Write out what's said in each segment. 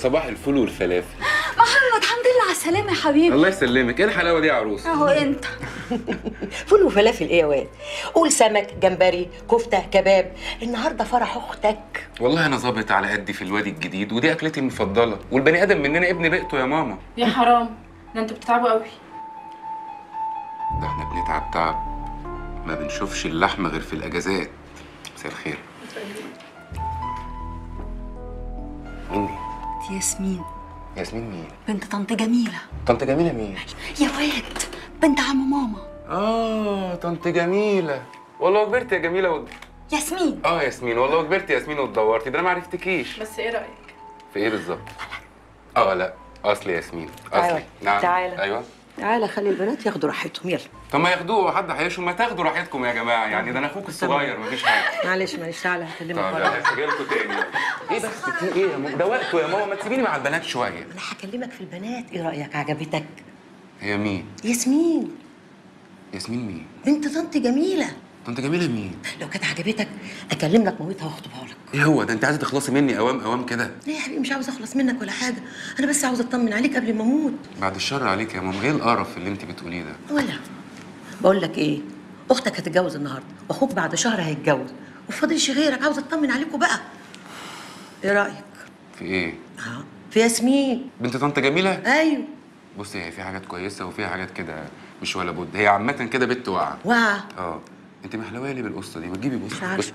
صباح الفل والفلافل. محمد الحمد لله على السلامة يا حبيبي. الله يسلمك. إيه الحلاوة دي يا عروس؟ أهو أنت. فول وفلافل إيه يا واد؟ قول سمك جمبري كفتة كباب. النهارده فرح أختك. والله أنا ظابط على قدي في الوادي الجديد ودي أكلتي المفضلة. والبني آدم مننا ابن بيئته يا ماما. يا حرام. ده أنتوا بتتعبوا قوي. ده إحنا بنتعب تعب. ما بنشوفش اللحمة غير في الأجازات. مساء الخير. مين دي ياسمين. ياسمين مين؟ بنت طنط جميلة. طنط جميلة مين؟ يا واد بنت عم ماما. آه طنط جميلة. والله كبرت يا جميلة ود... ياسمين. آه ياسمين والله كبرت يا ياسمين واتدورتي ده أنا ما عرفتكيش. بس إيه رأيك؟ في إيه بالظبط؟ آه لا اصل ياسمين أصلي. تعالى. نعم. تعالى. أيوه. تعالى خلي البنات ياخدوا راحتهم يلا. طب ما ياخدوه حد هيشوا ما تاخدوا راحتكم يا جماعة. يعني ده أنا أخوك الصغير مفيش حاجة. معلش معلش تعالى هكلمك طب أنا تاني. إيه بس؟ في إيه يا ماما ده وقته يا ماما. ما تسيبيني مع البنات شوية. أنا هكلمك في البنات. إيه رأيك؟ عجبتك؟ هي مين؟ ياسمين. ياسمين مين؟ بنت طنط جميلة. طنط جميله مين لو كانت عجبتك اكلم لك مامتها واخطبها لك. إيه هو ده؟ انت عايزه تخلصي مني اوام اوام كده؟ ليه يا حبيبي مش عاوزه اخلص منك ولا حاجة. أنا بس عاوزه اطمن عليك قبل ما أموت. بعد الشر عليك يا ماما إيه القرف اللي انت بتقوليه ده؟ ولا. بقول لك إيه أختك هتتجوز النهارده واخوك بعد شهر هيتجوز. وفاضلش غيرك عاوزه اطمن عليكوا بقى. إيه رأيك؟ في إيه؟ آه في ياسمين. بنت طنط جميلة؟ أيوه. بصي هي في حاجات كويسة وفيها حاجات كده مش ولا بد. هي عامة كده بنت واقعة. واعه آه. انت محلوه لي بالقصة دي؟ ما تجيبي بص. بص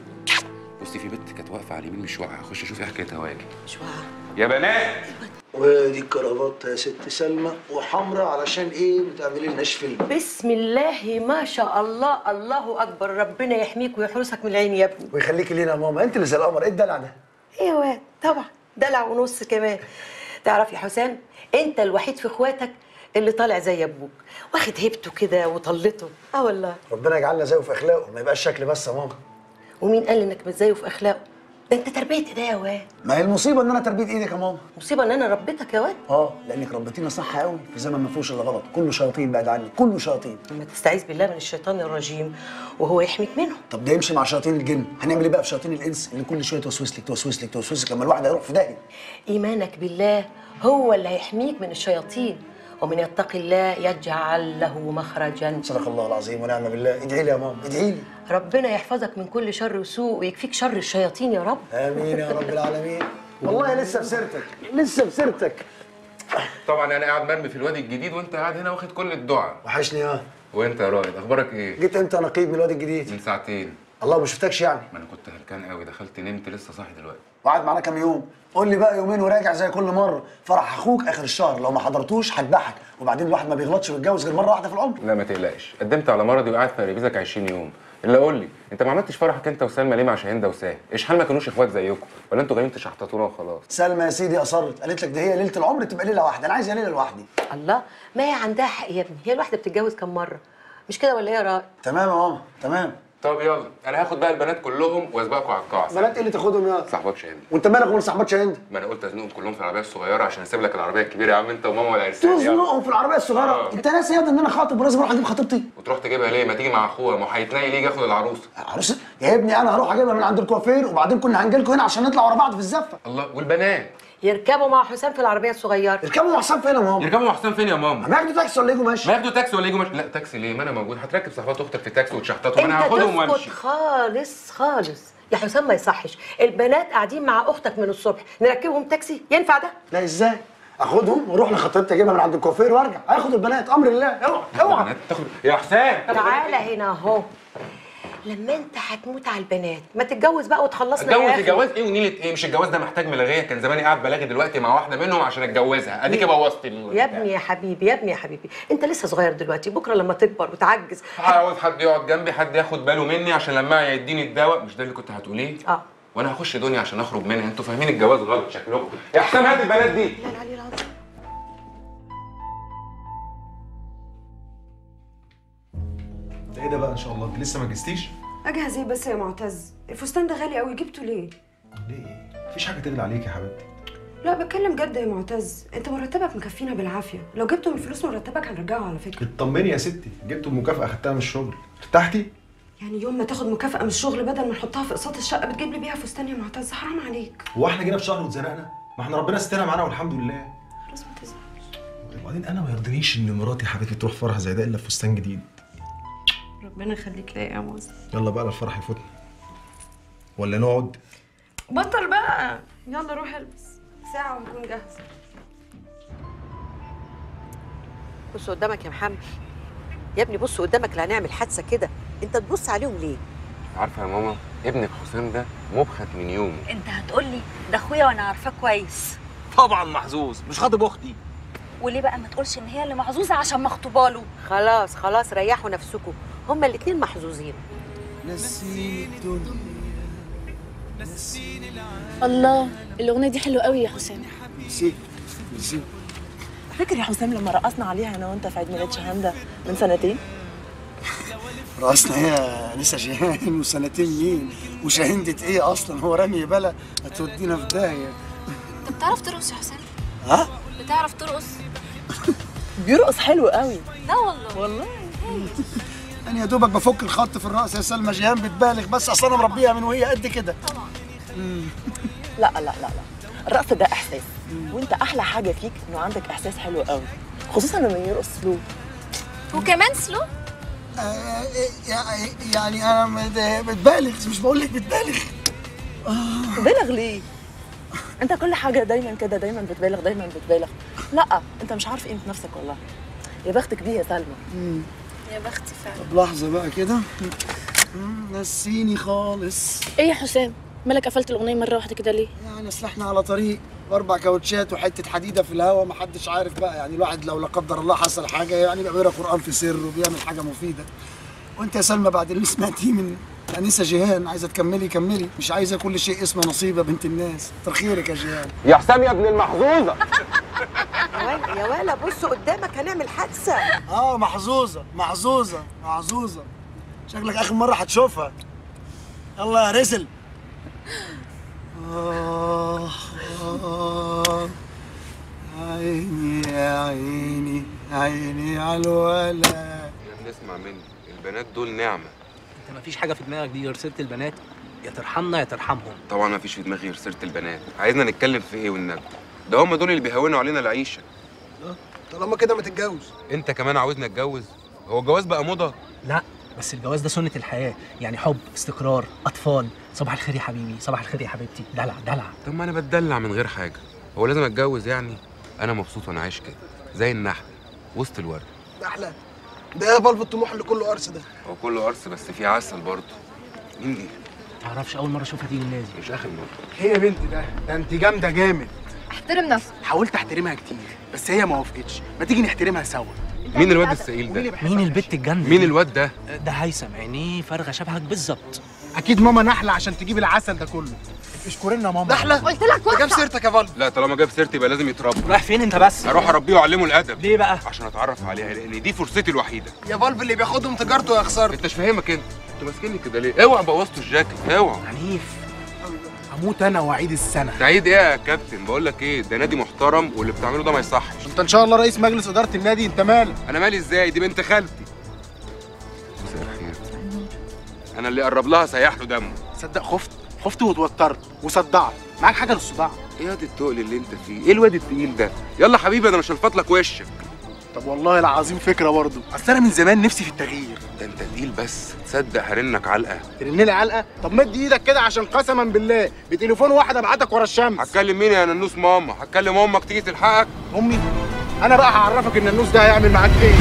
بصي في بنت كانت واقفة على اليمين مش واقعة. اخش أشوف إيه حكايتها واجي مش واعه يا بنات! ودي الكرافات يا ست سلمى وحمراء علشان إيه؟ بتعملي لناش فيلم. بسم الله ما شاء الله. الله أكبر. ربنا يحميك ويحرسك من العين يا ابني. ويخليكي لينا يا ماما. انت اللي زي القمر. إيه الدلع ده؟ إيه يا واد؟ طبعا. دلع ونص كمان. تعرف يا حسام انت الوحيد في اخواتك اللي طالع زي أبوك واخد هيبته كده وطلته. آه والله. ربنا يجعلنا زيه في أخلاقه ما يبقاش شكل بس يا ماما ومين قال إنك مش زيه في أخلاقه؟ ده أنت تربيه ده يا واد. ما هي المصيبة إن أنا تربيه إيدك يا ماما. مصيبة إن أنا ربيتك يا واد؟ آه لأنك ربيتينا صح قوي في زمن ما فيهوش إلا غلط. كله شياطين بعد عني كله شياطين. لما تستعيذ بالله من الشيطان الرجيم وهو يحميك منه. طب ده يمشي مع شياطين الجن. هنعمل إيه بقى في شياطين الإنس؟ اللي كل شوية توسوس لك توسوس لك توسوس لك لما الواحد هيروح في داهية. إيمانك بالله هو اللي هيحميك من الشياطين. ومن يتقي الله يجعل له مخرجا. صدق الله العظيم ونعم بالله. ادعي لي يا ماما ادعي لي. ربنا يحفظك من كل شر وسوء ويكفيك شر الشياطين يا رب. آمين يا رب العالمين. والله لسه في سيرتك لسه في سيرتك طبعا أنا قاعد مرمي في الوادي الجديد وأنت قاعد هنا واخد كل الدعاء. وحشني آه. وأنت يا رائد أخبارك إيه؟ جيت إمتى نقيب من الواد الجديد. من ساعتين. الله ما شفتكش يعني. ما أنا كنت هلكان قوي دخلت نمت لسه صاحي دلوقتي. وقعد معانا كام يوم. قول لي بقى يومين وراجع زي كل مرة. فرح أخوك آخر الشهر. لو ما حضرتوش هذبحك. وبعدين الواحد ما بيغلطش ويتجوز غير مرة واحدة في العمر. لا ما تقلقش. قدمت على مرضي وقعدت في ريفيزك 20 يوم. الا قول لي أنت ما عملتش فرحك أنت وسلمى ليه مع شاهين وساه اشحال ما كانوش إخوات زيكم؟ ولا أنتوا جايين تشحططونا وخلاص؟ سلمى يا سيدي اصرت قالت لك ده هي ليلة العمر تبقى ليلة واحدة. أنا عايز ليلة لوحدي. الله ما هي عندها حق يا ابني. هي الواحدة بتتجوز كم مرة؟ مش كده ولا إيه يا رائد تمام يا ماما تمام. طب يلا أنا هاخد بقى البنات كلهم وأسبقكم على القاعة. بنات إيه اللي تاخدهم؟ يا صاحبات شاهين وأنت مالك ومال صاحبات شاهين ما أنا قلت أزنقهم كلهم في العربية الصغيرة عشان أسيب لك العربية الكبيرة يا عم أنت وماما والعرسان. تزنقهم في العربية الصغيرة؟ آه. أنت ناسي يا إن أنا خاطب ولازم أروح أجيب خطيبتي؟ وتروح تجيبها ليه؟ ما تيجي مع أخوها. ما هيتنقل يجي ياخد العروسه عروس يا ابني أنا هروح أجيبها من عند الكوافير وبعدين كنا هنجي لكم هنا عشان نطلع ورا بعض في الزفة. الله والبنات. يركبوا مع حسام في العربية الصغيرة. اركبوا مع حسام فين يا ماما؟ يركبوا مع حسام فين يا ماما؟ ما ياخدوا تاكسي ولا يجوا ماشي؟ ما ياخدوا تاكسي ولا يجوا مش... لا تاكسي ليه؟ ما أنا موجود. هتركب صاحبات أختك في تاكسي وتشحططهم أنا هاخدهم وأمشي. خالص خالص. يا حسام ما يصحش. البنات قاعدين مع أختك من الصبح. نركبهم تاكسي؟ ينفع ده؟ لا إزاي؟ أخدهم وأروح لخطيبتي أجيبها من عند الكوافير وأرجع. هاخد البنات. أمر الله. أوعى أوعى. يا حسام! تعالى هنا أهو. لما انت هتموت على البنات ما تتجوز بقى وتخلصنا اتجوز يا الجواز إيه ونيلة؟ إيه مش الجواز ده محتاج ملاغيه كان زماني قاعد بلاغي دلوقتي مع واحدة منهم عشان اتجوزها. اديكي بوظت يا ابني يا حبيبي يا ابني يا حبيبي. انت لسه صغير دلوقتي. بكرة لما تكبر وتعجز. عاوز حد يقعد جنبي حد ياخد باله مني عشان لما يديني الدواء. مش ده اللي كنت هتقوليه؟ آه. وأنا هخش دنيا عشان اخرج منها. أنتوا فاهمين الجواز غلط شكلكم. يا حسام هات البنات دي. لا العلي العظيم ده إيه ده بقى؟ إن شاء الله. أنت لسه ما جستيش؟ أجهز إيه بس يا معتز؟ الفستان ده غالي قوي جبته ليه؟ ليه؟ إيه مفيش حاجة تغلى عليك يا حبيبتي. لا بتكلم جد يا معتز. أنت مرتبك مكفينا بالعافية. لو جبته من فلوس مرتبك هنرجعه على فكرة. اطمني يا ستي. جبت المكافاه خدتها من الشغل. ارتحتي يعني يوم ما تاخد مكافأة من الشغل بدل ما نحطها في أقساط الشقة بتجيب لي بيها فستان يا معتز. حرام عليك. هو إحنا جينا في شهر واتزنقنا؟ ما إحنا ربنا استنى معانا والحمد لله. خلاص ما تزعلش. وبعدين أنا ما يرضينيش إن مراتي حبيبتي تروح فرح زي ده إلا في فستان جديد. ربنا يخليك ليا يا موز يلا بقى الفرح يفوتنا. ولا نقعد؟ بطل بقى. يلا روح البس. ساعة ونكون جاهزة. بص قدامك يا محمد. يا ابني بص قدامك لا هنعمل حادثة كده. انت تبص عليهم ليه؟ عارفة يا ماما ابنك حسام ده مبخت من يومه. انت هتقولي ده اخويا وأنا عارفاه كويس. طبعا محظوظ مش خاطب أختي. وليه بقى ما تقولش إن هي اللي محظوظة عشان مخطوبه له؟ خلاص خلاص ريحوا نفسكم. هما الاتنين محظوظين. الله الأغنية دي حلوة قوي يا حسام. ميرسي ميرسي فاكر يا حسام لما رقصنا عليها أنا وأنت في عيد ميلاد شهانده من سنتين؟ رقصنا هي لسه جيهان وسنتين مين؟ وشاهندة إيه أصلا؟ هو رامي بلا هتودينا في داهية. انت بتعرف ترقص يا حسام؟ ها؟ بتعرف ترقص؟ بيرقص حلو قوي. لا والله. والله. أنا يا دوبك بفك الخط في الرقص يا سلمى جيهان بتبالغ بس أصل أنا مربيها من وهي قد كده. لا لا لا لا. الرقص ده إحساس. وأنت أحلى حاجة فيك إنه عندك إحساس حلو قوي. خصوصا لما يرقص سلو. وكمان سلو؟ آه، يعني- يعني أنا بتبالغ مش بقول لك بتبالغ. بالغ ليه؟ انت كل حاجة دايما كده دايما بتبالغ دايما بتبالغ. لا انت مش عارف قيمة نفسك والله. يا بختك بيه يا سلمى. يا بختي فعلا. طب لحظة بقى كده. نسيني خالص. إيه يا حسام؟ مالك قفلت الأغنية مرة واحدة كده ليه؟ يعني اصل إحنا على طريق واربع كاوتشات وحتة حديدة في الهواء محدش عارف بقى. يعني الواحد لو لا قدر الله حصل حاجة يعني بقى بيقرأ قرآن في سر وبيعمل حاجة مفيدة. وانت يا سلمى بعد اللي سمعتيه من أنسة جيهان عايزة تكملي كملي. مش عايزة كل شيء اسمه نصيبة بنت الناس. كتر خيرك يا جيهان. يا حسام يا ابن المحظوظة. يا ولا بص قدامك هنعمل حادثة. آه محظوظة محظوظة محظوظة. شكلك آخر مرة هتشوفها. يلا يا رسل آه آه عيني يا عيني عيني على الولا. إحنا بنسمع مني البنات دول نعمة. انت مفيش حاجة في دماغك دي غير سيرة البنات؟ يا ترحمنا يا ترحمهم. طبعا ما فيش في دماغي غير سيرة البنات. عايزنا نتكلم في إيه والنبي؟ ده هم دول اللي بيهونوا علينا العيشة. طالما كده ما تتجوز. أنت كمان عاوزنا أتجوز؟ هو الجواز بقى موضة؟ لا بس الجواز ده سنة الحياة. يعني حب استقرار أطفال. صباح الخير يا حبيبي صباح الخير يا حبيبتي. دلع دلع. طب ما أنا بتدلع من غير حاجة. هو لازم أتجوز يعني؟ أنا مبسوط وأنا عايش كده زي النحل وسط الورد. أحلى ده إيه بلب الطموح اللي كله قرص ده. هو كله قرص بس فيه عسل برضه. مين دي؟ تعرفش أول مرة أشوفها دي الناس مش آخر مرة. هي بنت ده ده انت جامدة جامد. احترم نفسك. حاولت احترمها كتير بس هي ما وافقتش. ما تيجي نحترمها سوا. مين الواد السئيل ده مين البت اللي جنبه مين؟ الواد ده؟ ده هيثم عينيه فارغة شبهك بالظبط. أكيد ماما نحلة عشان تجيب العسل ده كله. اشكري لنا ماما نحله قلت لك ده جاب سيرتك يا فالف لا طالما جاب سيرتي يبقى لازم يتربى. رايح فين انت بس؟ أروح اربيه واعلمه الادب. ليه بقى؟ عشان اتعرف عليها لأن دي فرصتي الوحيدة. يا فالف اللي بياخدهم تجارته يا خساره انت مش فاهمك انت. أنتوا ماسكيني كده ليه؟ اوعى بوظتوا الجاكيت اوعى. عنيف. أموت أنا واعيد السنة. سعيد إيه يا كابتن؟ بقول لك إيه ده نادي محترم واللي بتعمله ده ما يصحش. انت ان شاء الله رئيس مجلس إدارة النادي انت مالك أنا مالي إزاي؟ دي بنت خالتي. مساء الخير. أنا اللي قرب لها سيح له دمه. صدق خفت. خفت واتوترت وصدعت. معاك حاجة للصداع؟ إيه ياد التقل اللي انت فيه؟ إيه الواد التقيل ده؟ يلا حبيبي أنا مش هلفط لك وشك. طب والله العظيم فكرة برضه. أصل أنا من زمان نفسي في التغيير. ده انت تقيل بس. تصدق هرنك علقة. ترن لي علقة؟ طب مد إيدك كده عشان قسما بالله. بتليفون واحد أبعتك ورا الشمس. هتكلم مين يا ننوس ماما؟ هتكلم أمك تيجي تلحقك؟ أمي أنا بقى هعرفك إن النوس ده هيعمل معاك إيه.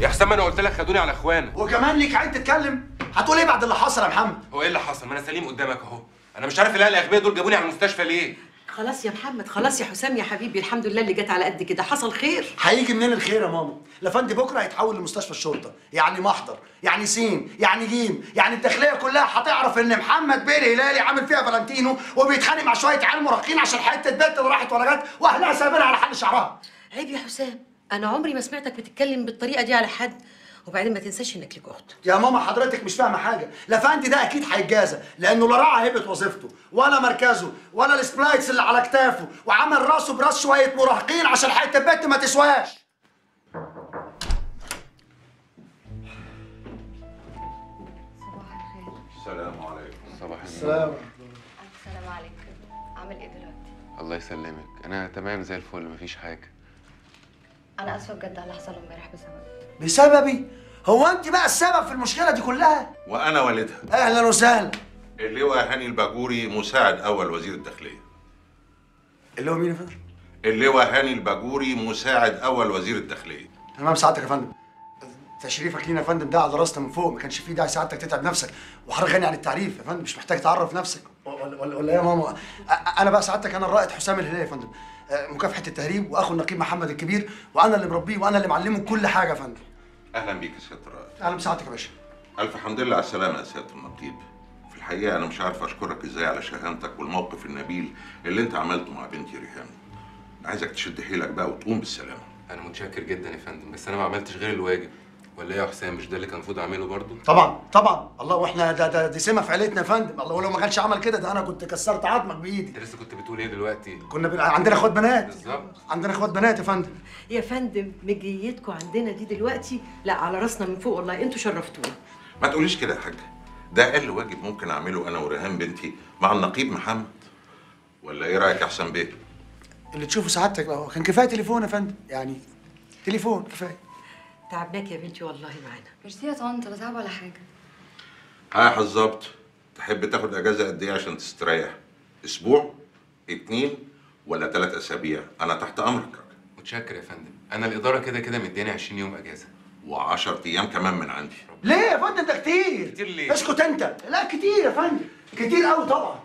يا حسام أنا قلت لك خدوني على إخوانا. وكمان ليك عين تتكلم. هتقول إيه بعد اللي حصل يا محمد؟ هو إيه اللي حصل؟ ما أنا سليم قدامك أهو. أنا مش عارف الأهل الأغبياء دول جابوني على المستشفى ليه؟ خلاص يا محمد خلاص يا حسام يا حبيبي الحمد لله اللي جت على قد كده. حصل خير؟ هيجي منين الخير يا ماما؟ الأفندي بكرة هيتحول لمستشفى الشرطة. يعني محضر يعني سين يعني جيم يعني الداخلية كلها. هتعرف إن محمد بيه الهلالي عامل فيها فالنتينو وبيتخانق مع شوية عيال مراهقين عشان حتة بنت اللي راحت ولا جت وأهلها سايبينها على حل شعرها. عيب يا حسام أنا عمري ما سمعتك بتتكلم بالطريقة دي على حد. وبعدين ما تنساش إنك ليك اخت يا ماما حضرتك مش فاهمة حاجة. الأفندي ده أكيد هيتجازى لأنه لا راعى هيبة وظيفته ولا مركزه ولا الدبابير اللي على كتافه وعمل راسه براس شوية مراهقين عشان حتة بنت ما تسواش. السلام عليكم. صباح السلام السلام عليكم. عامل إيه دلوقتي؟ الله يسلمك. أنا تمام زي الفل مفيش حاجة. أنا آسفة بجد على اللي حصل امبارح بسبب بسببي؟ هو أنت بقى السبب في المشكلة دي كلها؟ وأنا والدها. أهلا وسهلا. اللواء هاني الباجوري مساعد أول وزير الداخلية. اللي هو مين يا فندم؟ اللواء هاني الباجوري مساعد أول وزير الداخلية. تمام سعادتك يا فندم. تشريفك لينا يا فندم ده على راسنا من فوق ما كانش فيه داعي سعادتك تتعب نفسك. وحضرتك غني عن التعريف يا فندم مش محتاج تعرف نفسك. ولا, ولا, ولا يا ماما. أنا بقى سعادتك أنا الرائد حسام الهلالي يا فندم. مكافحة التهريب وأخو النقيب محمد الكبير وأنا اللي مربيه وأنا اللي معلمه كل حاجة يا فندم. أهلا بيك يا سيادة الرائد أهلا بسعادتك يا باشا. ألف حمد لله على السلامة يا سيادة النقيب. في الحقيقة أنا مش عارف أشكرك إزاي على شهامتك والموقف النبيل اللي أنت عملته مع بنتي ريهام. عايزك تشد حيلك بقى وتقوم بالسلامة. أنا متشكر جدا يا فندم بس أنا ما عملتش غير الواجب. ولا إيه يا حسام مش ده اللي كان المفروض أعمله برضه؟ طبعا طبعا. الله وإحنا ده ده دي سمة في عيلتنا يا فندم. الله ولو ما كانش عمل كده ده أنا كنت كسرت عظمك بإيدي. أنت لسه كنت بتقول إيه دلوقتي؟ كنا بن... عندنا إخوات بنات. بالظبط. عندنا إخوات بنات يا فندم. يا فندم مجيتكم عندنا دي دلوقتي؟ لا على راسنا من فوق والله. أنتوا شرفتونا. ما تقوليش كده يا حاج. ده أقل واجب ممكن أعمله أنا وريهام بنتي مع النقيب محمد. ولا إيه رأيك يا حسام بيه؟ اللي تشوفه سعادتك بقى هو كان كفاية تليفون يا فندم؟ يعني تليفون كفاية. تعبناك يا بنتي والله معانا. ميرسي يا طنط لا تعب ولا حاجة. ها حظبط تحب تاخد اجازة قد إيه عشان تستريح؟ أسبوع؟ اتنين؟ ولا ثلاث أسابيع؟ أنا تحت أمرك. متشكر يا فندم. أنا الإدارة كده كده مدياني 20 يوم أجازة. و10 أيام كمان من عندي. ليه يا فندم؟ ده كتير. كتير ليه؟ اسكت أنت. لا كتير يا فندم. كتير قوي طبعا.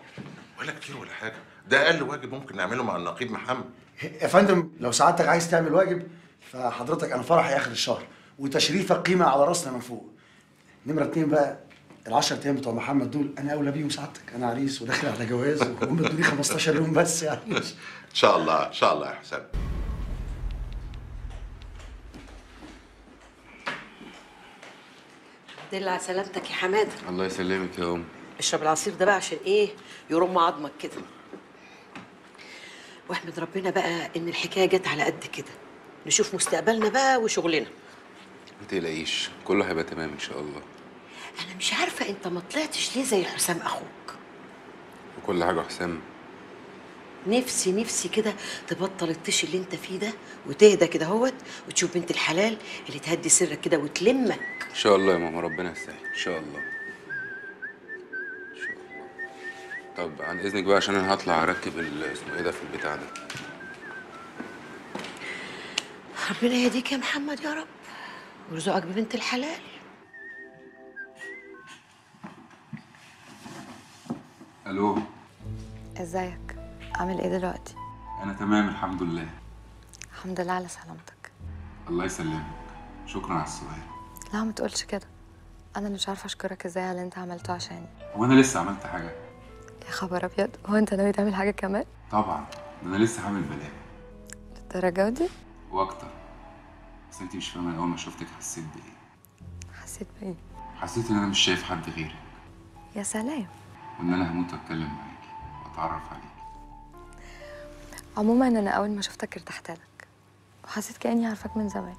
ولا كتير ولا حاجة. ده أقل واجب ممكن نعمله مع النقيب محمد. يا فندم لو سعادتك عايز تعمل واجب فحضرتك أنا فرحي آخر الشهر. وتشريفك قيمه على رأسنا من فوق. نمرة اتنين بقى ال10 أيام بتوع محمد دول أنا أولى بيهم سعادتك. أنا عريس وداخل على جواز وهم ادوني 15 يوم بس يعني. إن شاء الله إن شاء الله يا حسام. الحمد لله على سلامتك يا حمادة. الله يسلمك يا أم. اشرب العصير ده بقى عشان إيه؟ يرم عظمك كده. واحمد ربنا بقى إن الحكاية جت على قد كده. نشوف مستقبلنا بقى وشغلنا. ما تقلقيش كله هيبقى تمام إن شاء الله. أنا مش عارفة أنت ما طلعتش ليه زي حسام أخوك. وكل حاجة حسام نفسي نفسي كده تبطل الطيش اللي أنت فيه ده وتهدى كده أهوت وتشوف بنت الحلال اللي تهدي سرك كده وتلمك. إن شاء الله يا ماما ربنا يسهل إن شاء الله. ان شاء الله طب عن إذنك بقى عشان أنا هطلع أركب اسمه إيه ده في البتاع ده. ربنا يهديك يا محمد يا رب. ويرزقك ببنت الحلال. ألو. إزيك؟ عامل إيه دلوقتي؟ أنا تمام الحمد لله. الحمد لله على سلامتك. الله يسلمك. شكرا على السؤال. لا ما تقولش كده. أنا مش عارفة أشكرك إزاي على اللي أنت عملته عشاني. هو أنا لسه عملت حاجة. يا خبر أبيض. هو أنت ناوي تعمل حاجة كمان؟ طبعا. ده أنا لسه عامل بلاء للدرجة دي؟ وأكتر. انت مش فاهمة أول ما شفتك حسيت بإيه؟ حسيت بإيه؟ حسيت إن أنا مش شايف حد غيرك يا سلام. وإن أنا هموت وأتكلم معاكي وأتعرف عليكي. عموما أنا أول ما شفتك ارتحت لك وحسيت كأني عارفاك من زمان.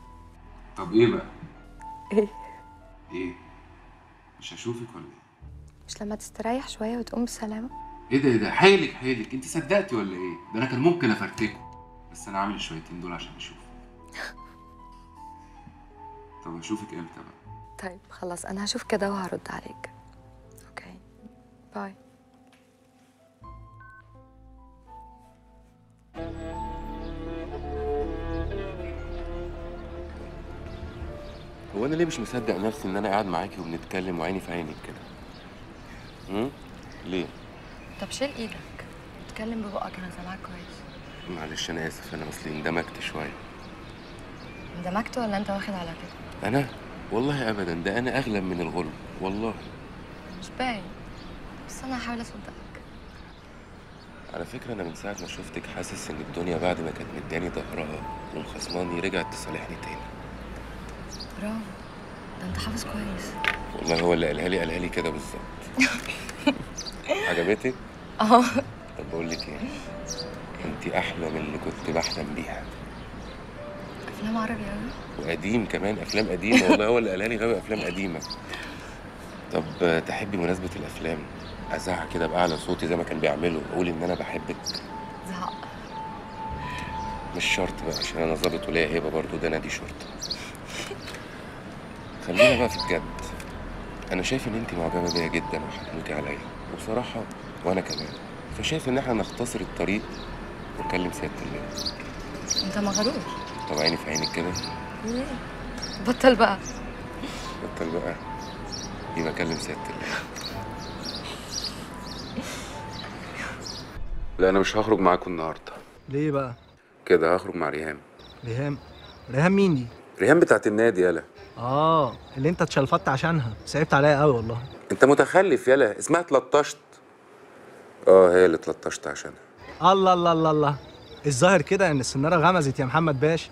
طب إيه بقى؟ إيه؟ إيه؟ مش هشوفك ولا إيه؟ مش لما تستريح شوية وتقوم بالسلامه إيه ده إيه ده؟ حيلك حيلك. أنت صدقتي ولا إيه؟ ده أنا كان ممكن أفرتكه. بس أنا عامل الشويتين دول عشان أشوف طب اشوفك إمتى بقى؟ طيب خلاص أنا هشوف كده وهرد عليك. Okay. Bye. هو أنا ليه مش مصدق نفسي إن أنا قاعد معاكي وبنتكلم وعيني في عينك كده؟ امم ليه؟ طب شيل إيدك. اتكلم ببقك أنا سامعاك كويس. معلش أنا آسف أنا اصلي اندمجت شوية. اندمجت ولا أنت واخد على كده؟ أنا؟ والله ابدا ده أنا أغلب من الغلب والله. مش باين بس أنا هحاول أصدقك. على فكرة أنا من ساعة ما شفتك حاسس إن الدنيا بعد ما كانت مداني ظهرها ومخصماني رجعت تصالحني تاني. برافو ده أنت حافظ كويس. والله هو اللي قالها لي قالها لي كده بالظبط. عجبتك؟ آه طب بقول لك إيه أنت أحلى من اللي كنت بحلم بيها. أفلام عربي قوي وقديم كمان أفلام قديمة والله هو اللي قالها لي غاوي أفلام قديمة. طب تحبي مناسبه الأفلام ازعق كده بأعلى صوتي زي ما كان بيعملوا أقول إن أنا بحبك. زهق. مش شرط بقى عشان أنا ظابط وليا هيبة برضه ده نادي شرطة. خلينا بقى في الجد. أنا شايف إن انت معجبة بيا جدا وهتموتي عليا وبصراحه وأنا كمان. فشايف إن إحنا نختصر الطريق ونكلم سيادة الله أنت مغرور طب عيني في عينك كده. ليه؟ بطل بقى. بطل بقى. يبقى كلم سيادة الله. لا أنا مش هخرج معاكم النهارده. ليه بقى؟ كده هخرج مع ريهام. ريهام؟ ريهام مين دي؟ ريهام بتاعت النادي يلا. آه اللي أنت اتشلفطت عشانها. صعبت عليا قوي والله. أنت متخلف يلا. اسمها اتلطشت. آه هي اللي اتلطشت عشانها. الله الله الله الله. الظاهر كده إن السنارة غمزت يا محمد باشا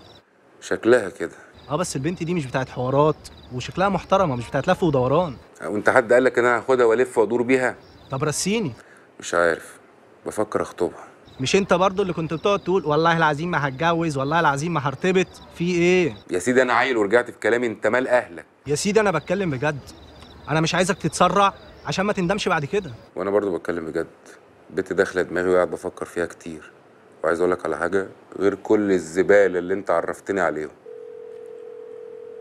شكلها كده. آه بس البنت دي مش بتاعت حوارات وشكلها محترمة مش بتاعت لف ودوران. وانت حد قال لك إن أنا هاخدها وألف وأدور بيها؟ طب رسيني. مش عارف. بفكر أخطبها. مش أنت برضو اللي كنت بتقعد تقول والله العظيم ما هتجوز والله العظيم ما هرتبط؟ في إيه؟ يا سيدي أنا عيل ورجعت في كلامي أنت مال أهلك. يا سيدي أنا بتكلم بجد. أنا مش عايزك تتسرع عشان ما تندمش بعد كده. وأنا برضو بتكلم بجد. بنت داخلة دماغي وقاعد بفكر فيها كتير. وعايز أقول لك على حاجة غير كل الزباله اللي أنت عرفتني عليهم.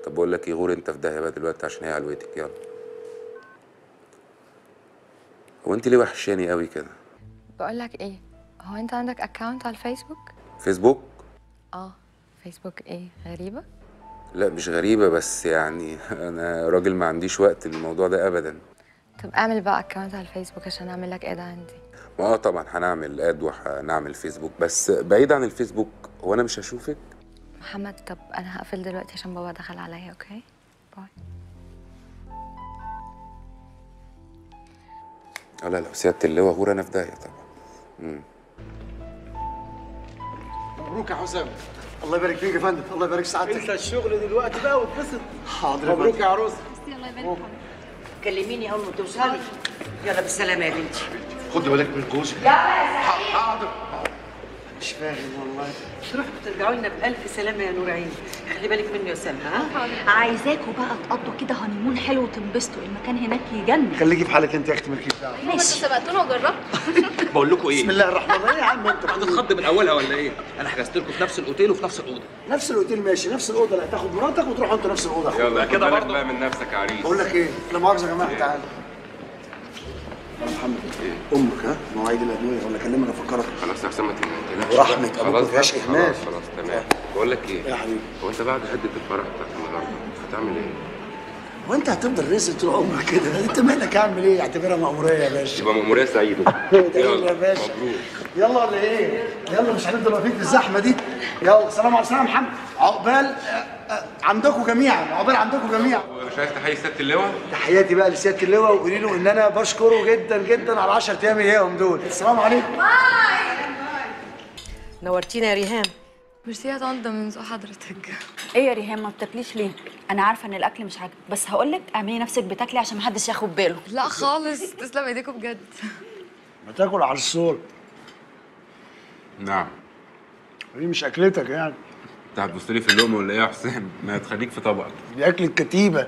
طب بقول لك إيه غور أنت في داهية بقى دلوقتي عشان هي علوتك يلا. هو أنت ليه وحشاني قوي كده؟ بقول لك إيه هو أنت عندك اكونت على الفيسبوك؟ فيسبوك؟ آه فيسبوك إيه غريبة؟ لا مش غريبة بس يعني أنا راجل ما عنديش وقت للموضوع ده ابدا. طب اعمل بقى account على الفيسبوك عشان أعمل لك add عندي. ما آه طبعا هنعمل add وهنعمل فيسبوك بس بعيد عن الفيسبوك هو أنا مش هشوفك. محمد طب أنا هقفل دلوقتي عشان بابا دخل عليا okay? Bye. آه لا لو سيادة اللواء غور أنا في داهية طبعا. مم. مبروك يا حسام. الله يبارك فيك يا فندم الله يبارك سعادتك. انت الشغل دلوقتي بقى واتبسط. حاضر مبروك يا عروس. الله يبارك كلميني أول ما توصلي. يلا بالسلامة يا بنتي. خدي بالك من جوزك حاضر. مش فاهم والله. تروحوا ترجعوا لنا بألف سلامة يا نور عيني خلي بالك مني يا سلمى ها؟ عايزاكوا بقى تقضوا كده هنيمون حلو وتنبسطوا. المكان هناك يجنن. خليكي في حالك انت يا أختي مالكيش دعوه ماشي. سبقتونا وجربتوا؟ بقول لكم إيه؟ بسم الله الرحمن الرحيم. يا عم انت هتتخض من أولها ولا إيه؟ أنا حجزت لكم في نفس الأوتيل وفي نفس الأوضة. نفس الأوتيل ماشي. نفس الأوضة لا تاخد مراتك وتروحوا أنتوا نفس الأوضة. يلا كده كده برضه. بقى من نفسك يا عريس. بقول لك إيه؟ لا مؤاخذة يا جماعة تعالى. محمد. أمك ها؟ مواعيد الأدوية. ولا اكلمك افكرك خلاص يا حسام ما تقلقش أبوك خلاص ما فيهاش بقى، إهمال. خلاص خلاص تمام. بقول لك إيه؟ يا حبيبي. هو أنت بعد حده الفرح بتاعت النهارده هتعمل إيه؟ وانت هتفضل رزق طول عمرك كده؟ أنت مالك اعمل إيه؟ اعتبرها مأمورية يا باشا. يبقى مأمورية سعيدة. يلا يا باشا. يلا ولا إيه؟ يلا مش هنفضل واقفين في الزحمة دي. يلا سلام عليكم سلام محمد. عقبال عندكم جميعا عقبال عندكم جميعا مش عايز تحيي سياده اللواء؟ تحياتي بقى لسيادة اللواء وقولي له إن أنا بشكره جدا جدا على 10 أيام اياهم دول. السلام عليكم. نورتينا يا ريهام. ميرسي يا طنط من ذوق حضرتك. إيه يا ريهام ما بتاكليش ليه؟ أنا عارفة إن الأكل مش عاجبك بس هقول لك اعملي نفسك بتاكلي عشان محدش ياخد باله. لا خالص تسلم إيديكم بجد. ما تاكل على الصور نعم. دي مش أكلتك يعني. انت هتبص لي في اللقمه ولا إيه يا حسام؟ ما هتخليك في طبقك. دي اكل الكتيبه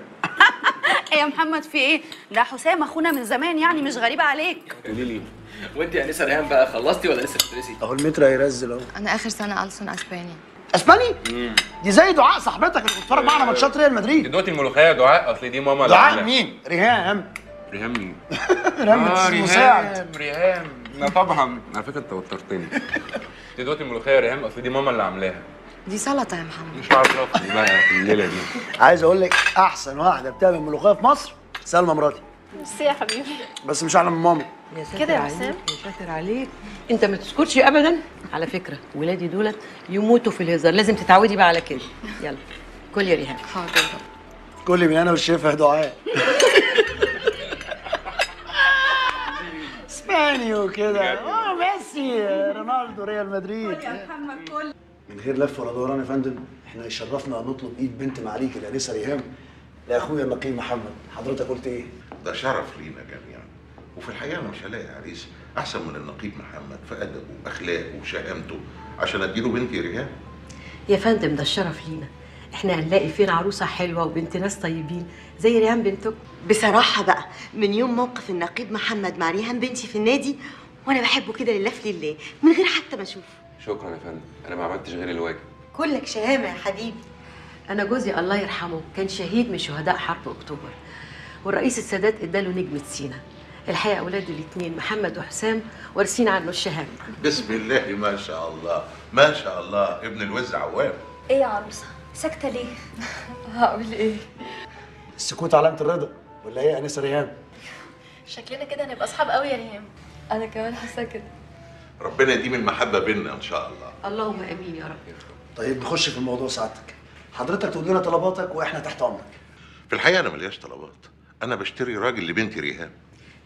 إيه يا محمد في إيه؟ ده حسام أخونا من زمان يعني مش غريبه عليك. قولي لي وانت يا انسه ريهام بقى خلصتي ولا لسه بتدرسي؟ أهو المتر هيرزل أهو. أنا آخر سنة ألسن أسباني. أسباني؟ دي زي دعاء صاحبتك اللي بتتفرج معانا ماتشات ريال مدريد. دلوقتي الملوخية دعاء أصل دي ماما اللي دعاء. مين؟ ريهام. ريهام مين؟ ريهام آه مساعد ريهام ريهام. لا طبعا. على فكرة أنت وترتني. دي دلوقتي الملوخية ريهام أصل دي ماما اللي عاملاها. دي سلطة يا محمد. مش عارفني بقى في الليلة دي. عايز أقول لك أحسن واحدة بتعمل ملوخية في مصر سلمى مراتي. ميرسي يا حبيبي. بس مش اعلى من يا ساتر كده يا عليك، حسام؟ يا ساتر عليك. أنت ما تسكتش ابدا. على فكرة ولادي دولت يموتوا في الهزار. لازم تتعودي بقى على كده. يلا كل يا ريهام. حاضر. كل من أنا والشيف دعاء. إسباني وكده. آه ميسي رونالدو ريال مدريد. من غير لف ولا دوران يا فندم إحنا يشرفنا أن نطلب إيد بنت معاليك الانسه ريهام. لاخويا النقيب محمد. حضرتك قلت إيه؟ ده شرف لينا جميعا. وفي الحقيقة أنا مش هلاقي عريس أحسن من النقيب محمد في أدبه واخلاقه وشهامته عشان أديله بنتي ريهام. يا فندم ده الشرف لينا. إحنا هنلاقي فين عروسة حلوة وبنت ناس طيبين زي ريهام بنتك بصراحة بقى من يوم موقف النقيب محمد مع ريهام بنتي في النادي وأنا بحبه كده لله في لله من غير حتى ما أشوفه. شكرا يا فندم. أنا ما عملتش غير الواجب. كلك شهامة يا حبيبي. أنا جوزي الله يرحمه كان شهيد من شهداء حرب أكتوبر والرئيس السادات إداله نجمة سينا. الحقيقة اولاده الاثنين محمد وحسام وارثين عنه الشهاده بسم الله ما شاء الله ما شاء الله. ابن الوز عوام. إيه يا عروسة؟ ساكتة ليه؟ هقول إيه؟ السكوت علامه الرضا ولا إيه يا انسه ريهام؟ شكلنا كده هنبقى أصحاب قوي يا ريهام. أنا كمان حاسه كده ربنا يديم المحبة بيننا إن شاء الله. اللهم آمين يا رب. طيب نخش في الموضوع سعادتك. حضرتك تقول لنا طلباتك وإحنا تحت أمرك. في الحقيقة أنا ملياش طلبات. أنا بشتري راجل لبنتي ريهام.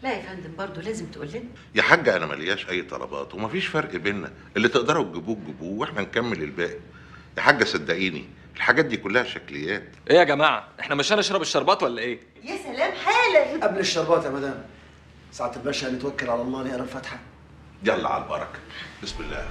لا يا فندم برضه لازم تقول لنا. يا حاجة أنا ملياش أي طلبات ومفيش فرق بينا اللي تقدروا تجيبوه تجيبوه وإحنا نكمل الباقي. يا حاجة صدقيني الحاجات دي كلها شكليات. إيه يا جماعة؟ إحنا مش هنشرب الشربات ولا إيه؟ يا سلام حالا. قبل الشربات يا مدام. ساعة الباشا هنتوكل على الله نقرأ الفاتحة. يلا على البركة. بسم الله.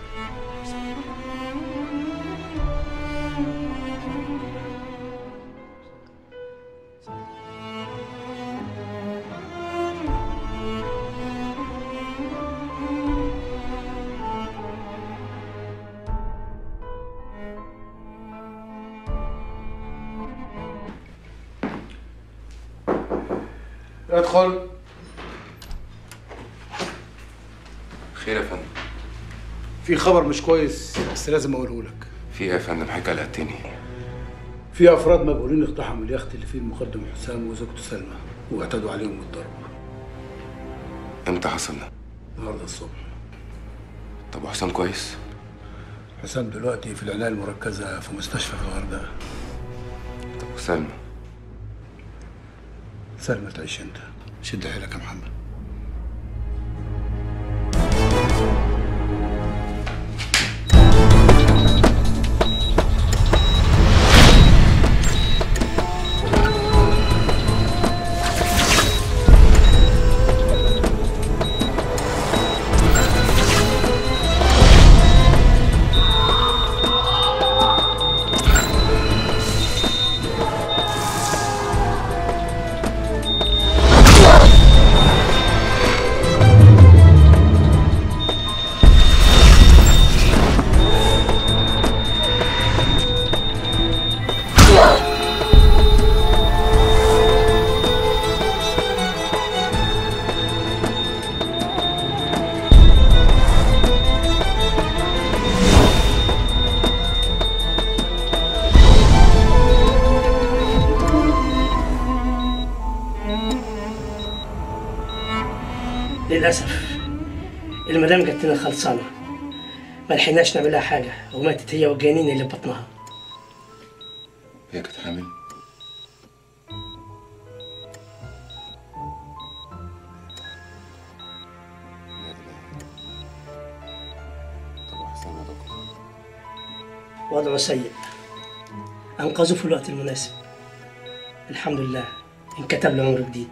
ادخل. خير يا فندم. في خبر مش كويس بس لازم أقوله لك. في إيه يا فندم؟ حضرتك قلقتني في أفراد مجهولين اقتحموا اليخت اللي فيه المقدم حسام وزوجته سلمى واعتدوا عليهم بالضرب إمتى حصل ده؟ النهارده الصبح. طب وحسام كويس؟ حسام دلوقتي في العناية المركزة في مستشفى في الغردقة. طب وسلمى؟ سلمى تعيش أنت. شد حيلك يا محمد. لحقناش نعمل لها حاجة. وماتت هي والجنين اللي بطنها. هي كانت حامل وضعه سيء. أنقذه في الوقت المناسب. الحمد لله. انكتب له عمر جديد.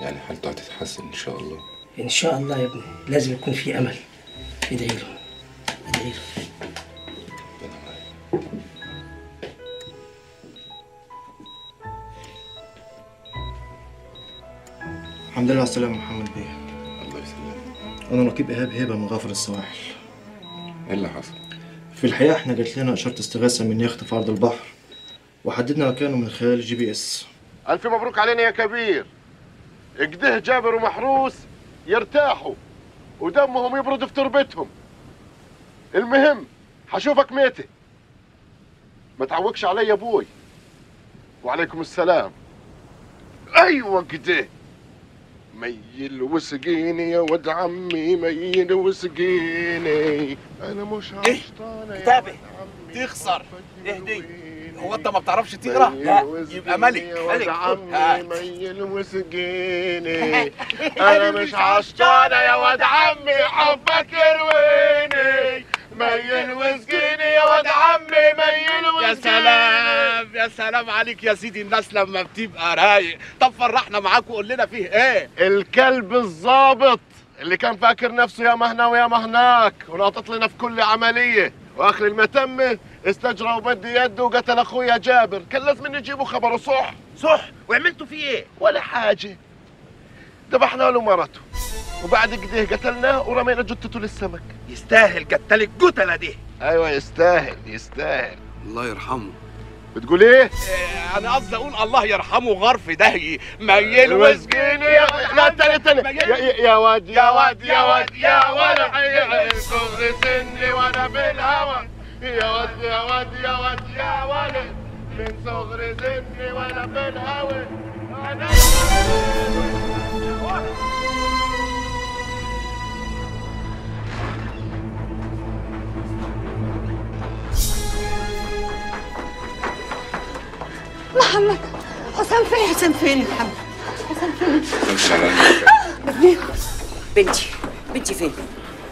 يعني حالته هتتحسن إن شاء الله. إن شاء الله يا ابني. لازم يكون في أمل. ادعي له. الحمد لله على السلامة محمد بيه. الله يسلمك. أنا رقيب إيهاب هبة من خفر السواحل. إيه اللي حصل؟ في الحقيقة إحنا جات لنا إشارة استغاثة من يخت في أرض البحر وحددنا مكانه من خلال ال GPS. ألف مبروك علينا يا كبير. اجده جابر ومحروس يرتاحوا ودمهم يبرد في تربتهم. المهم حشوفك ميتة. ما تعوقش علي يا أبوي. وعليكم السلام. أيوه كده ميل وسقيني يا ولد عمي ميل وسقيني. أنا مش عشطانة يا انتبه تخسر. اهدي هو أنت ما بتعرفش تقرأ؟ لا يبقى ملك ملك. عمي هات. ميل وسقيني. أنا مش عشطانة يا ولد عمي حبك يرويني ميل وسقيني يا ولد عمي ميل وسقيني يا سلام يا سلام عليك يا سيدي الناس لما بتبقى رايق. طب فرحنا معاك وقول لنا فيه إيه؟ الكلب الظابط اللي كان فاكر نفسه يا مهنا ويا مهناك وناطط لنا في كل عملية. وأخر المتمه استجرى ومد يده وقتل أخويا جابر. كان لازم نجيبه خبره صح صح؟ وعملتوا فيه إيه؟ ولا حاجة. ذبحنا له مرته. وبعد كده قتلناه ورمينا جثته للسمك. يستاهل قتل القتلة دي. أيوه يستاهل يستاهل. الله يرحمه. بتقول إيه؟ أنا قصدي أقول الله يرحمه غرف دهي. ميل وسجيني لا تاني تاني. يا, يا- يا واد يا واد يا واد. يا واد. صغر سني وأنا بالهوى يا واد يا واد يا واد يا ولد من صغر سني وأنا بالهوى أنا محمد حسام فين حسام فين يا محمد حسام فين بنتي بنتي فين؟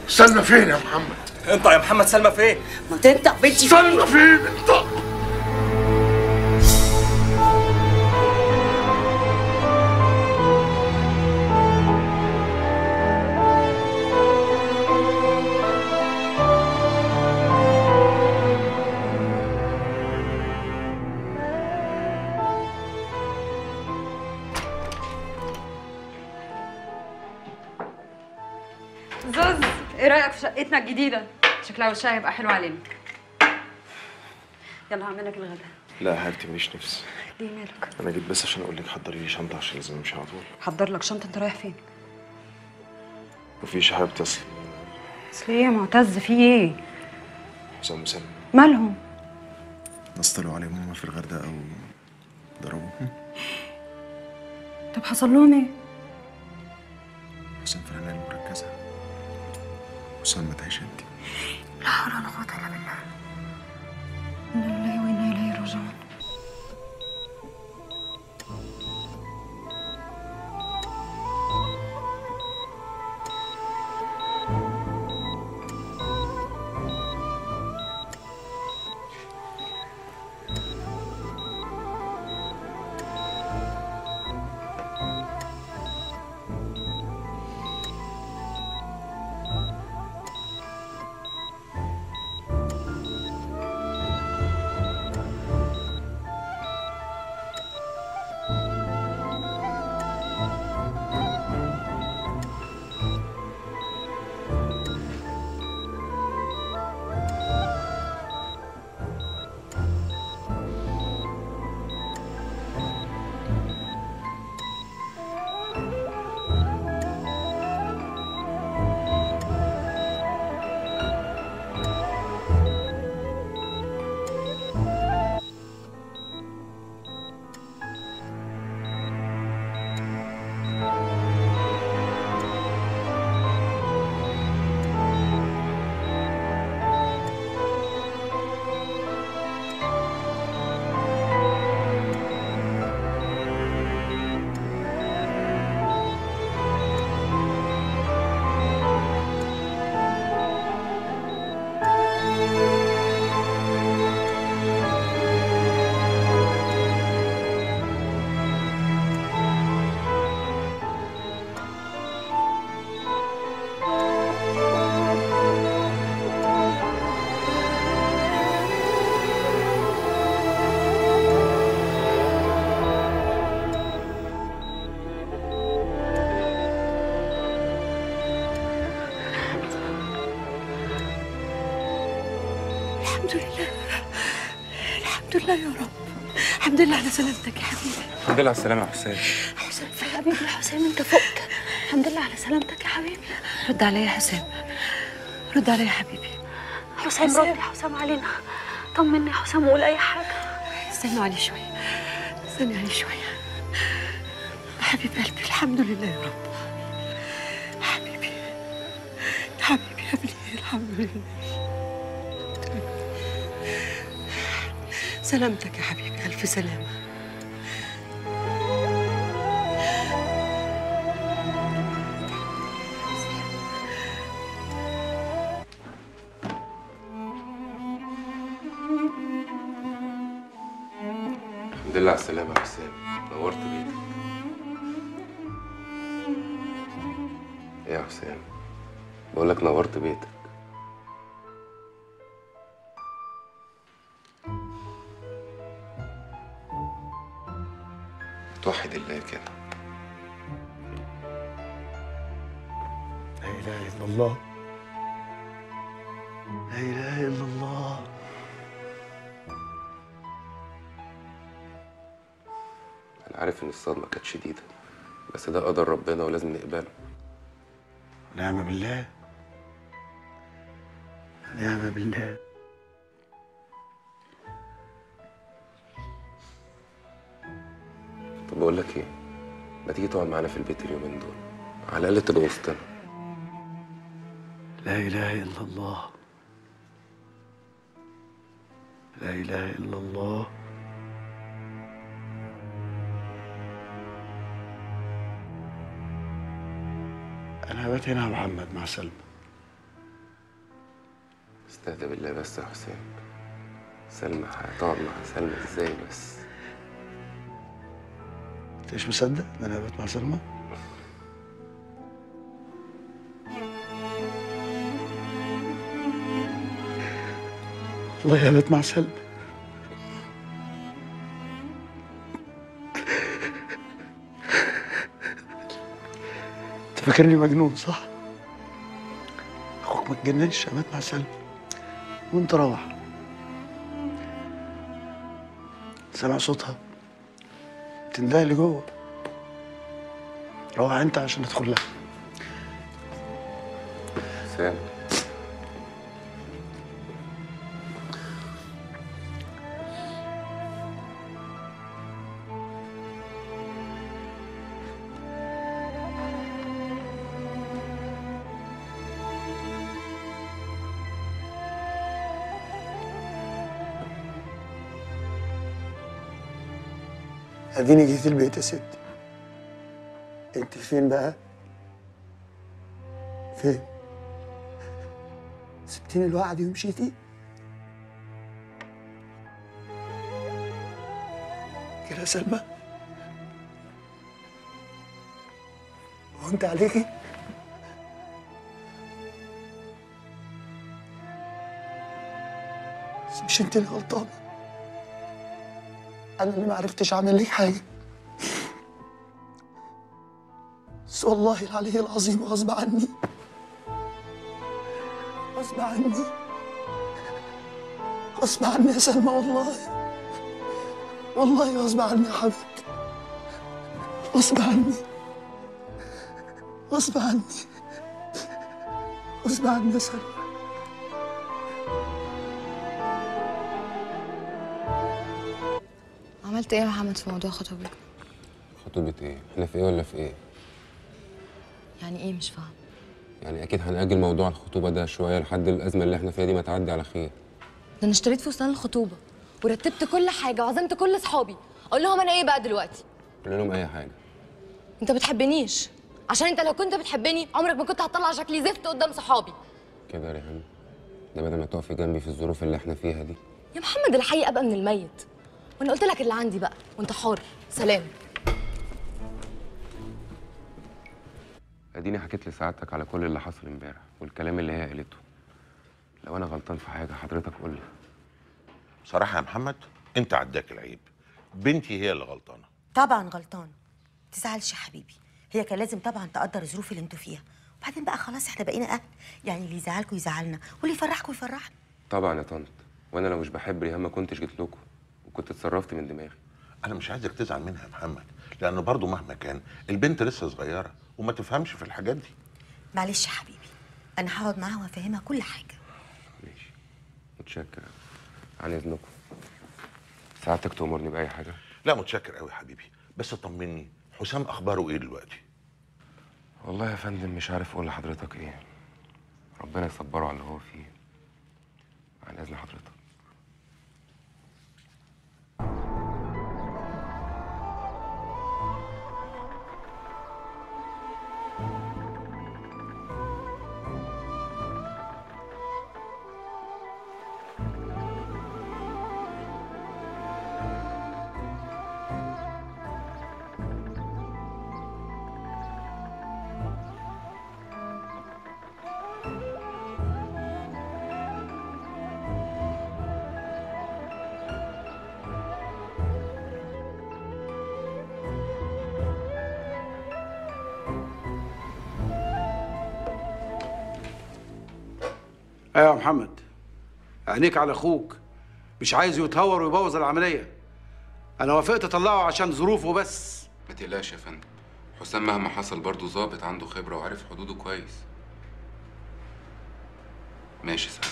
سلمى فين يا محمد؟ انت يا محمد سلمى فين؟ ما تنطق بنتي فين؟ سلمى فين انت؟ رايك في شقتنا الجديدة. شكلها وشها هيبقى حلو علينا. يلا هعمل لك الغدا. لا حبيبتي ماليش نفس. ليه مالك؟ أنا جيت بس عشان أقول لك حضري لي شنطة عشان لازم أمشي على طول. حضر لك شنطة أنت رايح فين؟ مفيش يا حبيبتي أصل اصل إيه يا معتز في إيه؟ حسام وسلمى. مالهم؟ ناس طلعوا عليهم هما في الغردقة وضربوهم طب حصل لهم إيه؟ حسام في المركزه وسلمى تعيش انت لا حول ولا قوة إلا بالله. إنا لله وإنا إليه راجعون. الحمد لله على السلامة يا حسام. حسام في حبيبي يا حسام انت فقت. الحمد لله على سلامتك يا حبيبي. رد عليا يا حسام. رد عليا يا حبيبي. حسام رد يا حسام علينا. طمني يا حسام وقول أي حاجة. استنوا عليه شوية. استني عليه شوية. حبيب قلبي الحمد لله يا رب. حبيبي حبيبي يا ابني الحمد لله. سلامتك يا حبيبي ألف سلامة. السلامة يا حسام نورت بيتك. إيه يا حسام بقول لك نورت بيتك. توحد الله كده. إلا الله. لا إله إلا الله. أنا عارف إن الصدمة كانت شديده بس ده قدر ربنا ولازم نقبله. نعم بالله؟ نعم بالله. طب بقول لك إيه؟ ما تيجي تقعد معانا في البيت اليومين دول على الأقل تبقى وسطنا. لا إله إلا الله. لا إله إلا الله. أنا بات هنا يا محمد مع سلمى. استهدى بالله بس يا حسين. سلمى هتقعد مع سلمى إزاي بس؟ أنت مش مصدق إن أنا بات مع سلمى؟ والله يا مع سلمى. فاكرني مجنون صح؟ أخوك ما اتجننش بات مع سلمى وأنت روح. سامع صوتها. تندهي اللي جوه. روح أنت عشان أدخل لها. سام. اديني جيت البيت يا ستي انت فين بقى؟ فين؟ سبتيني لوحدي ومشيتي كده سلمى. وانت عليكي؟ بس مش انت اللي غلطانة. أنا اللي ما عرفتش أعمل لك حاجة. بس والله العلي العظيم غصب عني. غصب عني. غصب عني يا سلمى والله. والله غصب عني يا حبيبتي. غصب عني. غصب عني. غصب عني يا سلمى. عملت إيه يا محمد في موضوع خطوبتك؟ خطوبة إيه؟ إحنا في إيه ولا في إيه؟ يعني إيه مش فاهم؟ يعني أكيد هنأجل موضوع الخطوبة ده شوية لحد الأزمة اللي إحنا فيها دي ما تعدي على خير. ده أنا اشتريت فستان الخطوبة ورتبت كل حاجة وعزمت كل اصحابي أقول لهم أنا إيه بقى دلوقتي؟ قول لهم أي حاجة. انت بتحبنيش. عشان انت لو كنت بتحبني عمرك ما كنت هتطلع شكلي زفت قدام صحابي. كده يا ريهام ده بدل ما تقفي جنبي في الظروف اللي إحنا فيها دي. يا محمد الحقيقة ابقى من الميت. وأنا قلت لك اللي عندي بقى وانت حر. سلام. اديني حكيت لسعادتك على كل اللي حصل امبارح والكلام اللي هي قالته. لو أنا غلطان في حاجة حضرتك قول لي. بصراحه يا محمد انت عداك العيب. بنتي هي اللي غلطانة. طبعا غلطان. تزعلش يا حبيبي. هي كان لازم طبعا تقدر الظروف اللي أنتوا فيها. وبعدين بقى خلاص إحنا بقينا أهل. يعني اللي يزعلكوا يزعلنا واللي يفرحكوا يفرحنا. طبعا يا طنط. وأنا لو مش بحب ريهام ما كنتش جيت لكم. وكنت اتصرفت من دماغي. أنا مش عايزك تزعل منها يا محمد لأنه برضه مهما كان البنت لسه صغيرة وما تفهمش في الحاجات دي. معلش يا حبيبي أنا هقعد معاها وأفهمها كل حاجة. متشكر عن إذنكم. سعادتك تأمرني بأي حاجة؟ لا متشكر قوي يا حبيبي بس طمني حسام أخباره إيه دلوقتي؟ والله يا فندم مش عارف أقول لحضرتك إيه. ربنا يصبره على اللي هو فيه. عن إذن حضرتك. محمد. عينيك على أخوك. مش عايز يتهور ويبوظ العملية. أنا وافقت أطلعه عشان ظروفه بس. ما تقلقش يا فندم. حسام مهما حصل برضه ظابط عنده خبرة وعارف حدوده كويس. ماشي سعد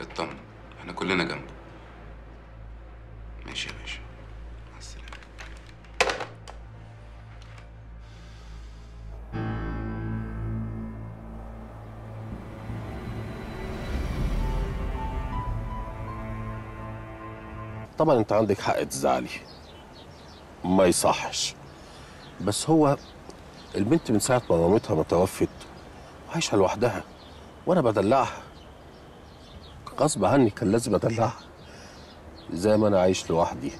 اطمن. إحنا كلنا جنبه. ماشي يا باشا. طبعا أنت عندك حق تزعلي. ما يصحش. بس هو البنت من ساعة ما مامتها ما توفت عايشة لوحدها وأنا بدلعها. غصب عني كان لازم أدلعها. زي ما أنا عايش لوحدي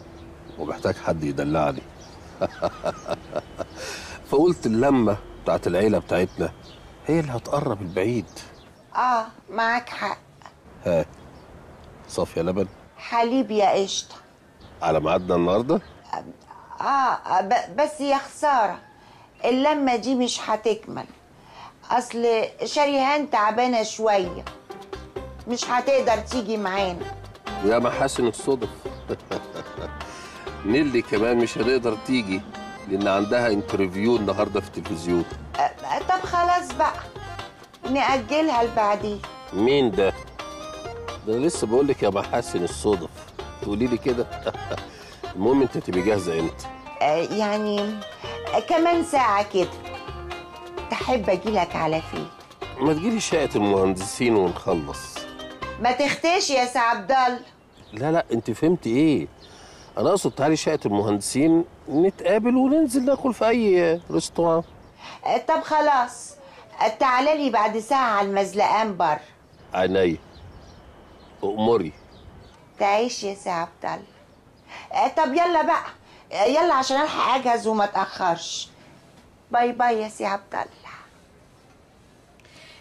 ومحتاج حد يدلعني. فقلت اللمة بتاعت العيلة بتاعتنا هي اللي هتقرب البعيد. آه معاك حق. ها صافية لبن. حليب يا قشطة. على ميعادنا النهارده؟ آه بس يا خسارة اللمة دي مش هتكمل. أصل شريهان تعبانة شوية مش هتقدر تيجي معانا. ويا محاسن الصدف. نيلي كمان مش هتقدر تيجي لأن عندها انترفيو النهارده في التلفزيون. طب خلاص بقى نأجلها لبعدين. مين ده؟ ده أنا لسه بقول لك يا محاسن الصدف. تقولي لي كده. المهم أنت تبقي جاهزة إمتى؟ آه، يعني آه، كمان ساعة كده. تحب اجيلك على فين؟ ما تجيلي شقة المهندسين ونخلص. ما تختشي يا سي عبد الله لا لا أنت فهمت إيه؟ أنا أقصد تعالي شقة المهندسين نتقابل وننزل ناكل في أي restaurant. آه، طب خلاص. آه، تعالى لي بعد ساعة على المزلقان بره عينيا. امري تعيش يا سي عبد الله. آه، طب يلا بقى. آه، يلا عشان ألحق أجهز وما اتاخرش bye bye يا سي عبد الله.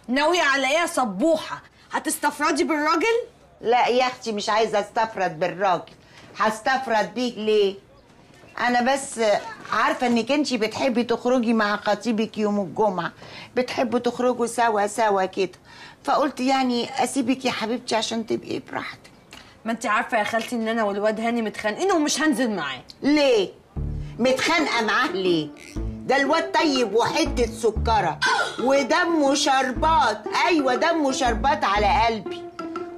ناوية على إيه يا صبوحة؟ هتستفردي بالراجل؟ لا يا أختي مش عايزة أستفرد بالراجل. هستفرد بيه ليه؟ أنا بس عارفة إنك أنتي بتحبي تخرجي مع خطيبك يوم الجمعة. بتحبوا تخرجوا سوا سوا كده. فقلت يعني أسيبك يا حبيبتي عشان تبقي براحتك. ما انت عارفة يا خالتي إن أنا والواد هاني متخانقين ومش هنزل معاه. ليه؟ متخانقة معاه ليه؟ ده الواد طيب وحتة سكرة ودمه شربات. أيوه دمه شربات على قلبي.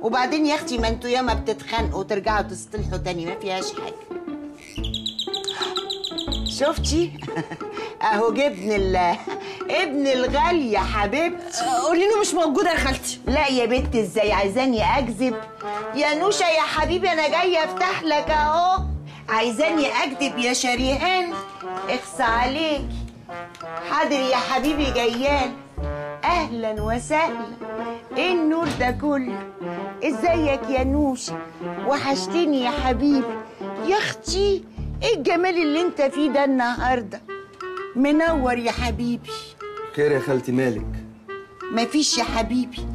وبعدين يا أختي ما أنتوا ياما بتتخانقوا وترجعوا تصطلحوا تاني ما فيهاش حاجة. شفتي؟ أهو جبن ال ابن الغالي يا حبيبتي. قولي له مش موجوده يا خالتي. لا يا بنت إزاي عايزاني أكذب؟ يا نوشة يا حبيبي أنا جاية أفتح لك أهو. عايزاني أكذب يا شريهان؟ اخص عليك. حاضر يا حبيبي جيال أهلا وسهلا. إيه النور ده كله؟ إزيك يا نوشة؟ وحشتني يا حبيبي. يا أختي إيه الجمال اللي أنت فيه ده النهارده؟ منور يا حبيبي. خير يا خالتي مالك؟ مفيش يا حبيبي.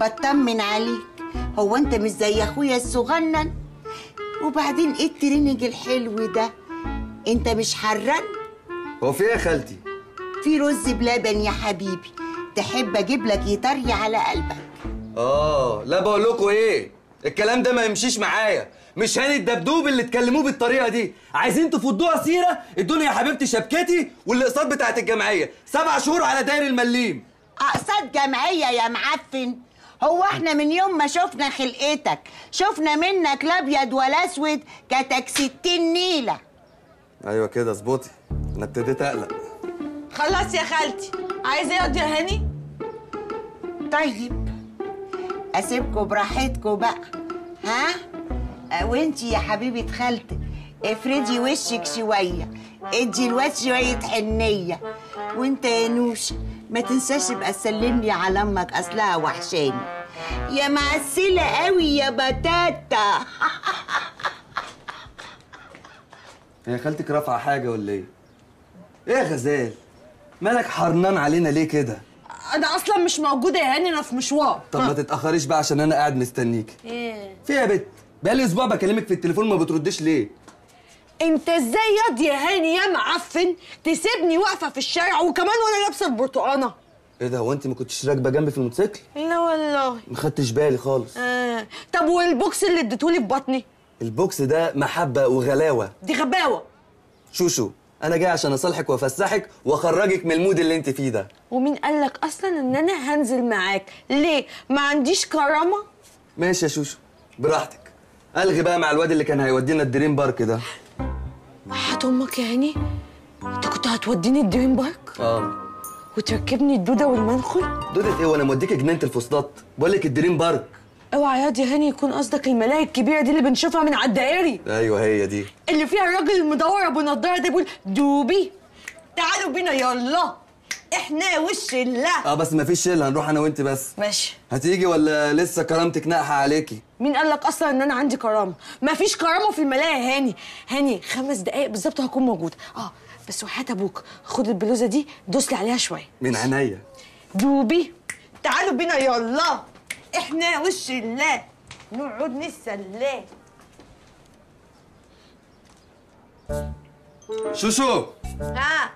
بطمن عليك. هو أنت مش زي أخويا الصغنن؟ وبعدين إيه الترينج الحلو ده؟ أنت مش حران؟ هو في إيه يا خالتي؟ في رز بلبن يا حبيبي. تحب أجيب لك يطري على قلبك؟ آه لا بقول لكم إيه؟ الكلام ده ما يمشيش معايا. مش هاني الدبدوب اللي تكلموه بالطريقة دي. عايزين تفضوها سيرة؟ ادوني يا حبيبتي شبكتي والاقساط بتاعت الجمعية. سبع شهور على داير المليم. أقساط جمعية يا معفن. هو إحنا من يوم ما شفنا خلقتك شفنا منك لا أبيض ولا أسود كتك ستين نيلة. أيوه كده اظبطي. أنا ابتديت أقلق. خلاص يا خالتي. عايزة إيه يا هاني؟ طيب أسيبكوا براحتكوا بقى. ها؟ وإنتي يا حبيبة خالتك افردي وشك شوية ادي الواد شوية حنية وإنت يا نوش ما تنساش بقى تسلمني على أمك أصلها وحشاني. يا معسله قوي يا بتاتا هي خالتك رافعة حاجة ولا إيه؟ إيه يا غزال؟ مالك حرنان علينا ليه كده؟ أنا أصلا مش موجودة يا هاني أنا في مشوار. طب ما تتأخريش بقى عشان أنا قاعد مستنيك إيه؟ في إيه يا بت بقالي أسبوع بكلمك في التليفون ما بترديش ليه؟ انت إزاي ياض يا هاني يا معفن تسيبني واقفة في الشارع وكمان وأنا لابسة البرتقانة؟ إيه ده هو أنت ما كنتش راكبة جنبي في الموتوسيكل؟ لا والله. ما خدتش بالي خالص. آه. طب وال box اللي اديتهولي في بطني؟ ال box ده محبة وغلاوة. دي غباوة. شوشو أنا جاي عشان أصالحك وأفسحك وأخرجك من ال mood اللي أنت فيه ده. ومين قال لك أصلا إن أنا هنزل معاك؟ ليه؟ ما عنديش كرامة؟ ماشي يا شوشو براحتك. ألغي بقى مع الواد اللي كان هيودينا الدريم بارك ده. وحياة أمك يا هاني أنت كنت هتوديني الدريم بارك؟ آه. وتركبني الدودة والمنخل؟ دودة إيه؟ وأنا موديك جنينة الفسطاط بقول لك الدريم بارك. اوعى يا هاني يكون قصدك الملاهي الكبيرة دي اللي بنشوفها من على الدائري. أيوه هي دي. اللي فيها الراجل المدور أبو نضارة ده بيقول دوبي. تعالوا بينا يلا. إحنا وش الله آه بس مفيش شلة هنروح أنا وأنت بس. ماشي. هتيجي ولا لسه كرامتك ناقحة عليكي؟ مين قال لك أصلا إن أنا عندي كرامة؟ مفيش كرامة في الملاهي يا هاني. هاني خمس دقايق بالظبط هكون موجوده آه بس وحياة أبوك خد البلوزة دي دوس لي عليها شوية. من عينيا. دوبي. تعالوا بينا يلا. إحنا وش الله نقعد نتسلى شوشو ها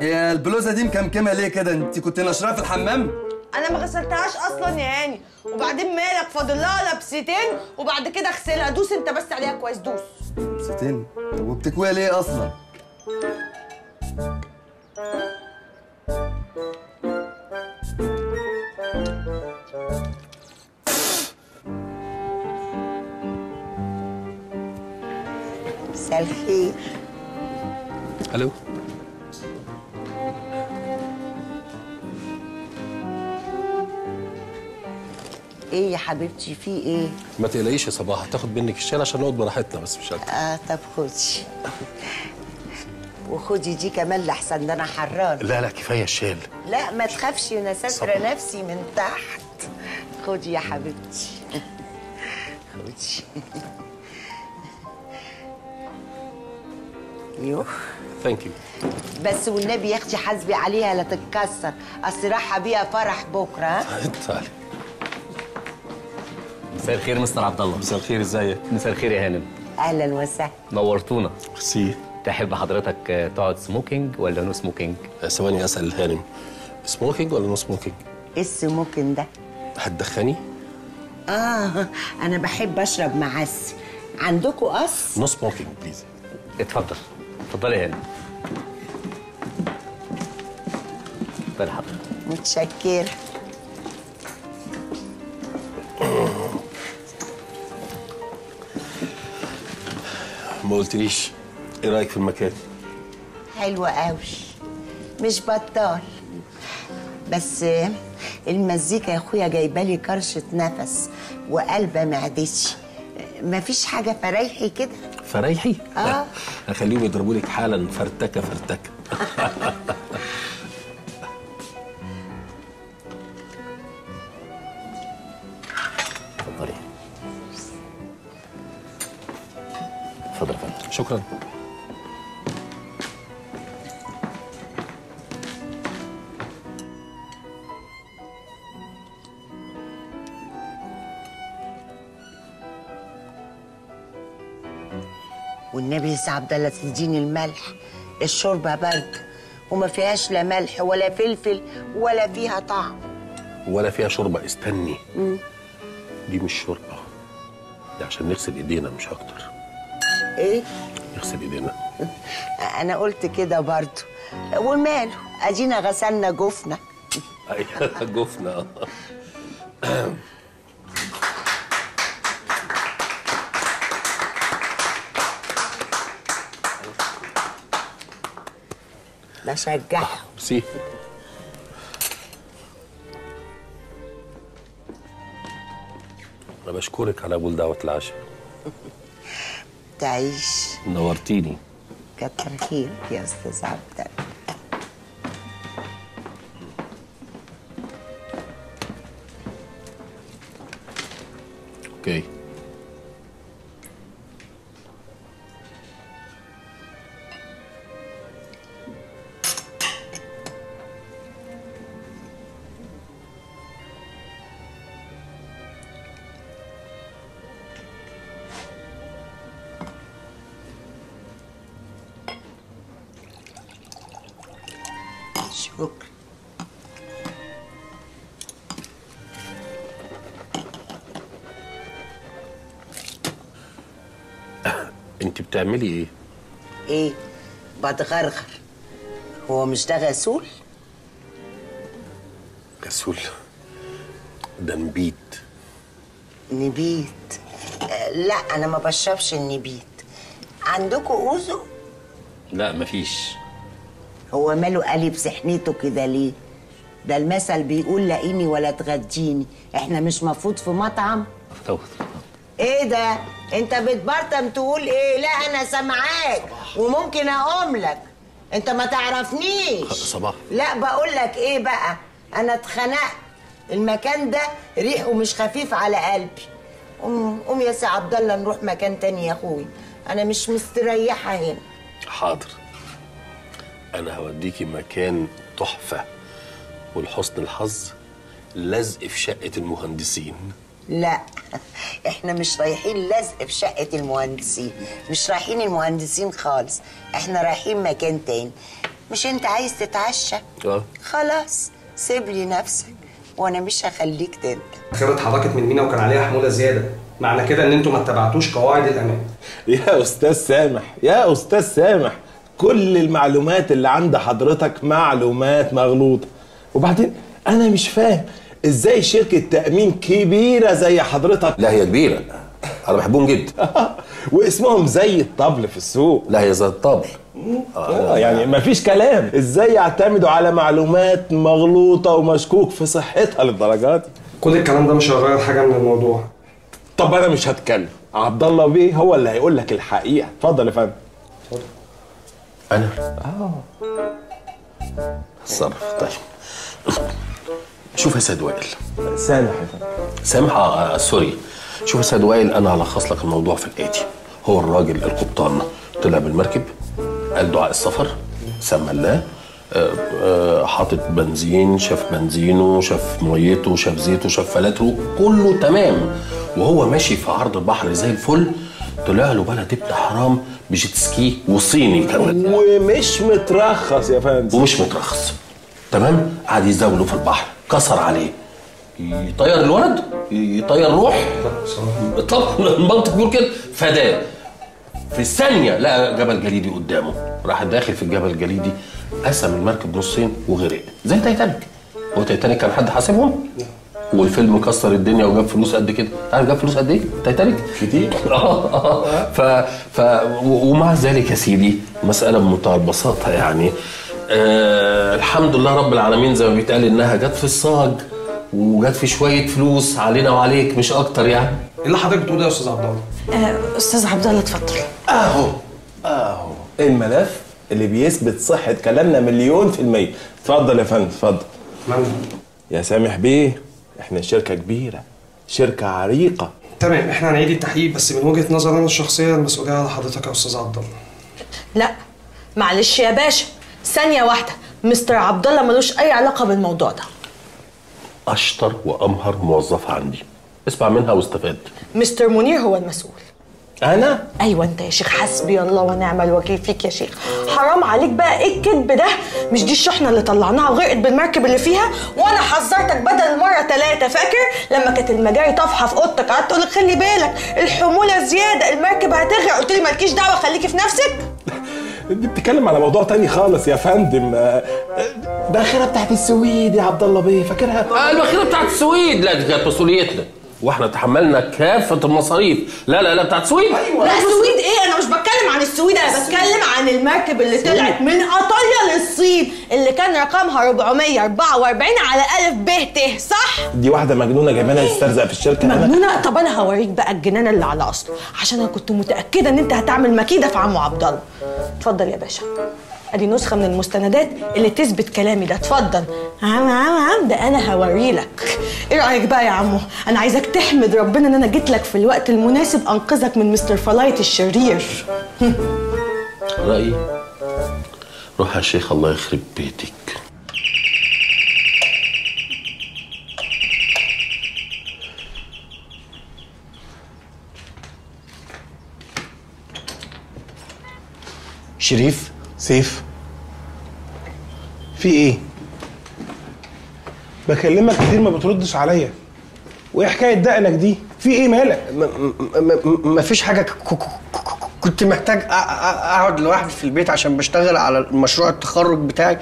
هي البلوزة دي مكمكمة ليه كده؟ انت كنت نشرها في الحمام؟ أنا ما غسلتهاش أصلا يا هاني وبعدين مالك؟ فاضل لها لبستين وبعد كده اغسلها. دوس انت بس عليها كويس دوس. ستين طب وبتكويها ليه أصلا؟ مساء الخير. ألو؟ إيه يا حبيبتي؟ في إيه؟ ما تقلقيش يا صباح هتاخد منك الشال عشان نقعد براحتنا بس مش أكتر. آه طب خدي وخدي دي كمان لحسن ده أنا حران. لا لا كفاية الشال لا ما تخافش أنا ساتره نفسي من تحت. خدي يا حبيبتي. خدي يوه. ثانك يو بس والنبي يا أختي حاسبي عليها لا تتكسر. اصل رايحه بيها فرح بكرة ها؟ تعالي مساء الخير مستر عبد الله مساء الخير إزيك؟ مساء الخير يا هانم. أهلا وسهلا. نورتونا. ميرسي. تحب حضرتك آه، تقعد smoking ولا no smoking ثواني أسأل الهانم smoking ولا no smoking إيه ال smoking ده؟ هتدخني؟ آه أنا بحب أشرب معسل عندكم قص؟ no smoking please اتفضل. اتفضلي يا هانم. اتفضلي حضرتك. متشكرة. ما قلتليش. إيه رأيك في المكان حلوة قوي مش بطال. بس المزيكا يا أخويا جايبالي كرشة نفس وقلبة معدتي مفيش حاجة فريحي كده؟ فريحي؟ آه. هخليهم يضربوا لك حالا فرتكة فرتكة. سي عبد الله تديني الملح. الشوربة برد وما فيهاش لا ملح ولا فلفل ولا فيها طعم. ولا فيها شوربة استني. مم. دي مش شوربة. دي عشان نغسل إيدينا مش أكتر. إيه؟ نغسل إيدينا. أنا قلت كده برضو. وماله أدينا غسلنا جفنا أيوه جفنا بشجعهم ميرسي أنا بشكرك على قبول دعوه العشاء تعيش. نورتيني. كتر خيرك يا أستاذ عبد. أوكي. بتعملي إيه؟ إيه بتغرغر هو مش ده غسول؟ غسول. ده نبيت. نبيت؟ لا أنا ما بشربش النبيت. عندكم أوزو؟ لا مفيش. هو ماله قلب سحنته كده ليه؟ ده المثل بيقول لاقيني ولا تغديني. إحنا مش مفروض في مطعم؟ إيه ده؟ انت بتبرطم تقول إيه؟ لا أنا سامعاك وممكن اقوم لك. انت ما تعرفنيش. صباح. لا بقول لك إيه بقى؟ أنا اتخنقت. المكان ده ريحه مش خفيف على قلبي. قوم قوم يا سي عبد الله نروح مكان تاني يا أخوي. أنا مش مستريحة هنا. حاضر. أنا هوديكي مكان تحفة. ولحسن الحظ لزق في شقة المهندسين. لا. إحنا مش رايحين لزق في شقة المهندسين. مش رايحين المهندسين خالص. إحنا رايحين مكان تاني. مش انت عايز تتعشى؟ آه. خلاص سيب لي نفسك وأنا مش هخليك ترجع خير اتحركت من مينا وكان عليها حمولة زيادة. معنى كده ان أنتوا ما اتبعتوش قواعد الأمان. يا أستاذ سامح يا أستاذ سامح. كل المعلومات اللي عند حضرتك معلومات مغلوطة. وبعدين أنا مش فاهم إزاي شركة تأمين كبيرة زي حضرتك؟ لا هي كبيرة. أنا بحبهم جدا. واسمهم زي الطبل في السوق. لا هي زي الطبل. آه يعني مفيش كلام. إزاي يعتمدوا على معلومات مغلوطة ومشكوك في صحتها للدرجات دي؟ كل الكلام ده مش هيغير حاجة من الموضوع. طب أنا مش هتكلم. عبد الله بيه هو اللي هيقول لك الحقيقة. اتفضل يا فندم. أنا؟ آه. اتصرف طيب شوف يا سيد وائل. سامح يا فندم. سامح؟ آه آه، سوري. شوف يا سيد وائل أنا هلخص لك الموضوع في الآتي. هو الراجل القبطان. طلع بالمركب قال دعاء السفر سمى الله آه، آه، حاطط بنزين شاف بنزينه شاف ميته شاف زيته شاف فلاتره كله تمام. وهو ماشي في عرض البحر زي الفل طلع له بلد ابن حرام بجيت سكي وصيني كمان. ومش مترخص يا فندم. ومش مترخص. تمام؟ قعد يزاوله في البحر. كسر عليه. يطير الولد؟ يطير روح طب المنطق بيقول كده؟ فداه في ثانية لقى جبل جليدي قدامه. راح داخل في الجبل الجليدي قسم المركب نصين وغرق. زي تايتانيك. هو تايتانيك كان حد حاسبهم؟ والفيلم كسر الدنيا وجاب فلوس قد كده. عارف جاب فلوس قد إيه؟ تايتانيك. كتير. آه ف ف ومع ذلك يا سيدي مسألة بمنتهى البساطه يعني. آه الحمد لله رب العالمين زي ما بيتقال إنها جت في الصاج وجت في شوية فلوس علينا وعليك مش أكتر يعني؟ إيه اللي حضرتك بتقوله ده يا أستاذ عبد الله؟ آه أستاذ عبد الله اتفضل. أهو أهو الملف اللي بيثبت صحة كلامنا مليون في المية. اتفضل يا فندم اتفضل. يا سامح بيه إحنا شركة كبيرة شركة عريقة. تمام إحنا هنعيد التحقيق بس من وجهة نظري أنا الشخصية المسؤولية على حضرتك يا أستاذ عبد الله. لا معلش يا باشا. ثانية واحدة مستر عبد الله ملوش أي علاقة بالموضوع ده. أشطر وأمهر موظفة عندي. اسمع منها واستفاد. مستر منير هو المسؤول. أنا؟ أيوة أنت يا شيخ حسبي الله ونعم الوكيل فيك يا شيخ. حرام عليك بقى إيه الكذب ده مش دي الشحنة اللي طلعناها وغرقت بالمركب اللي فيها؟ وأنا حذرتك بدل المرة ثلاثة فاكر؟ لما كانت المجاري طافحة في أوضتك قعدت تقول خلي بالك الحمولة زيادة المركب هتغرق. قلت لي مالكيش دعوة خليكي في نفسك. دي بتتكلم على موضوع تاني خالص يا فندم. آه، آه، باخرة بتاعت السويد يا عبد الله بيه فاكرها؟ آه البخيره بتاعت السويد. لا دي كانت مسؤوليتنا. وإحنا تحملنا كافة المصاريف. لا لا لا بتاعت السويد لا السويد إيه؟ أنا مش بتكلم عن السويد أنا بتكلم عن المركب اللي طلعت من إيطاليا للصين اللي كان رقمها 444 على ألف ب ت صح؟ دي واحدة مجنونة جايبانا تسترزق في الشركة. أنا- مجنونة؟ طب أنا هوريك بقى الجنان اللي على أصله عشان أنا كنت متأكدة إن أنت هتعمل مكيدة في عمو عبد الله. اتفضل يا باشا. ادي نسخة من المستندات اللي تثبت كلامي ده. اتفضل. عم عم عم ده أنا هوريلك إيه رأيك بقى يا عمو؟ أنا عايزك تحمد ربنا إن أنا جيت لك في الوقت المناسب أنقذك من مستر فلايت الشرير. رأيي؟ روح يا شيخ الله يخرب بيتك. شريف سيف. في إيه؟ بكلمك كتير ما بتردش عليا. وإيه حكاية دقنك دي؟ في إيه مالك؟ مفيش حاجة ك- ك- ك- كنت محتاج أقعد لوحدي في البيت عشان بشتغل على مشروع التخرج بتاعي.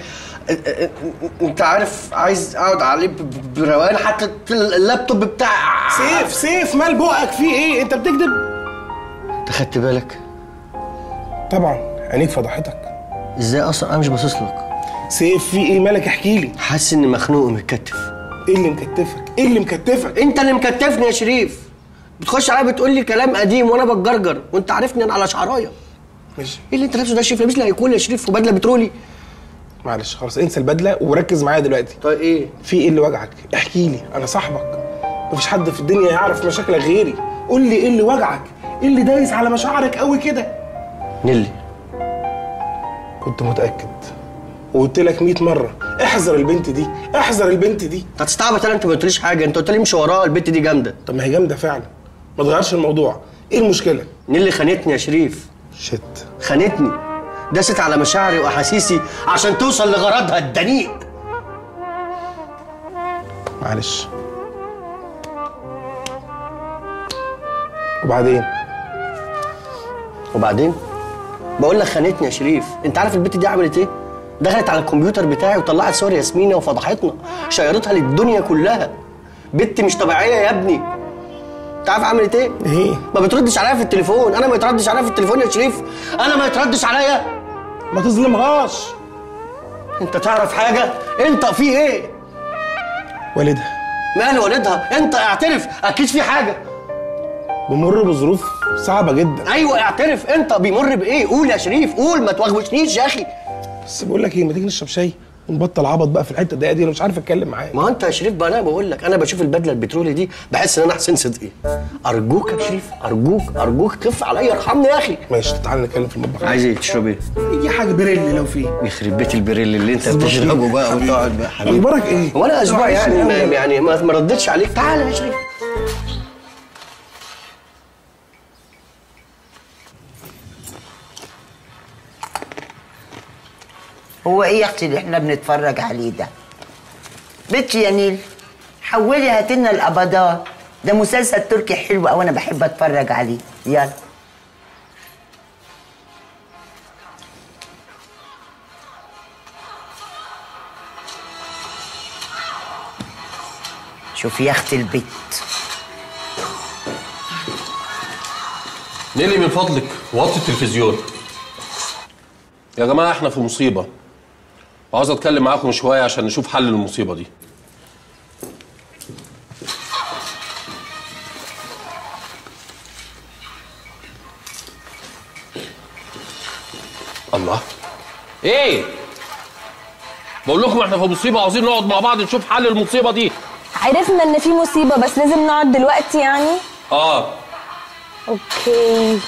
أنت عارف عايز أقعد عليه ب- ب- بروقان حتى اللابتوب بتاع سيف سيف مال بقك في إيه؟ أنت بتكذب. أنت خدت بالك؟ طبعا عينيك فضحتك. إزاي أصلا أنا مش باصص لك سيف في إيه؟ مالك؟ احكي لي. حاسس إني مخنوق ومتكتف. إيه اللي مكتفك؟ إيه اللي مكتفك؟ أنت اللي مكتفني يا شريف. بتخش عليا بتقول لي كلام قديم وأنا بتجرجر وأنت عارفني أنا على شعرايه ماشي. إيه اللي أنت لابسه ده يا شريف؟ لابس لي هيكون يا شريف وبدلة بترولي. معلش خلاص انسى البدلة وركز معايا دلوقتي. طيب إيه؟ في إيه اللي وجعك؟ احكي لي أنا صاحبك. مفيش حد في الدنيا يعرف مشاكلك غيري. قول لي إيه اللي وجعك؟ إيه اللي دايس على مشاعرك قوي كده؟ نيلي. كنت متأكد. وقلت لك 100 مرة احذر البنت دي احذر البنت دي. انت هتستعبط أنا انت ما قلتليش حاجة؟ انت قلت لي امشي وراها البنت دي جامدة. طب ما هي جامدة فعلا. ما تغيرش الموضوع. إيه المشكلة؟ نيلي خانتني يا شريف؟ شت. خانتني داست على مشاعري وأحاسيسي عشان توصل لغرضها الدنيء. معلش. وبعدين؟ وبعدين؟ بقول لك خانتني يا شريف. انت عارف البنت دي عملت إيه؟ دخلت على الكمبيوتر بتاعي وطلعت صور ياسمينة وفضحتنا شيرتها للدنيا كلها. بنت مش طبيعية يا ابني. انت عارف عملت إيه؟ إيه؟ ما بتردش عليا في التليفون. أنا ما يتردش عليا في التليفون يا شريف. أنا ما يتردش عليا. ما تظلمهاش. انت تعرف حاجة؟ انت في إيه؟ والدها. مال والدها؟ انت اعترف. أكيد في حاجة. بيمر بظروف صعبة جدا. أيوه اعترف. أنت بيمر بإيه؟ قول يا شريف قول. ما توغوشنيش يا أخي. بس بقول لك إيه ما تيجي نشرب شاي ونبطل عبط بقى في الحتة الضيقة دي؟ أنا مش عارف أتكلم معاك. ما هو أنت يا شريف بقى أنا بقول لك أنا بشوف البدلة البترولي دي بحس إن أنا حسين صدقي. أرجوك يا شريف أرجوك أرجوك خف عليا ارحمني يا أخي. ماشي تعالى نتكلم في المطبخ. عايز إيه؟ تشرب إيه؟ اي حاجة بريلي لو في. يخرب بيت البريل اللي أنت بتشربه بقى وتقعد بقى حبيبي. أخبارك إيه؟ وأنا أسبوع يعني. يعني ما ما ردتش عليك. تعالى يا شريف. هو إيه يا أختي اللي إحنا بنتفرج عليه ده؟ بنتي يا نيل حولي هاتلنا الابضات ده مسلسل تركي حلو قوي أنا بحب أتفرج عليه. يلا. شوفي يا أختي البيت. نيلي من فضلك وطي التلفزيون. يا جماعة إحنا في مصيبة. وعاوز أتكلم معاكم شوية عشان نشوف حل للمصيبه دي. الله. إيه؟ بقول لكم إحنا في مصيبة عاوزين نقعد مع بعض نشوف حل المصيبة دي. عرفنا إن في مصيبة بس لازم نقعد دلوقتي يعني؟ آه. أوكي.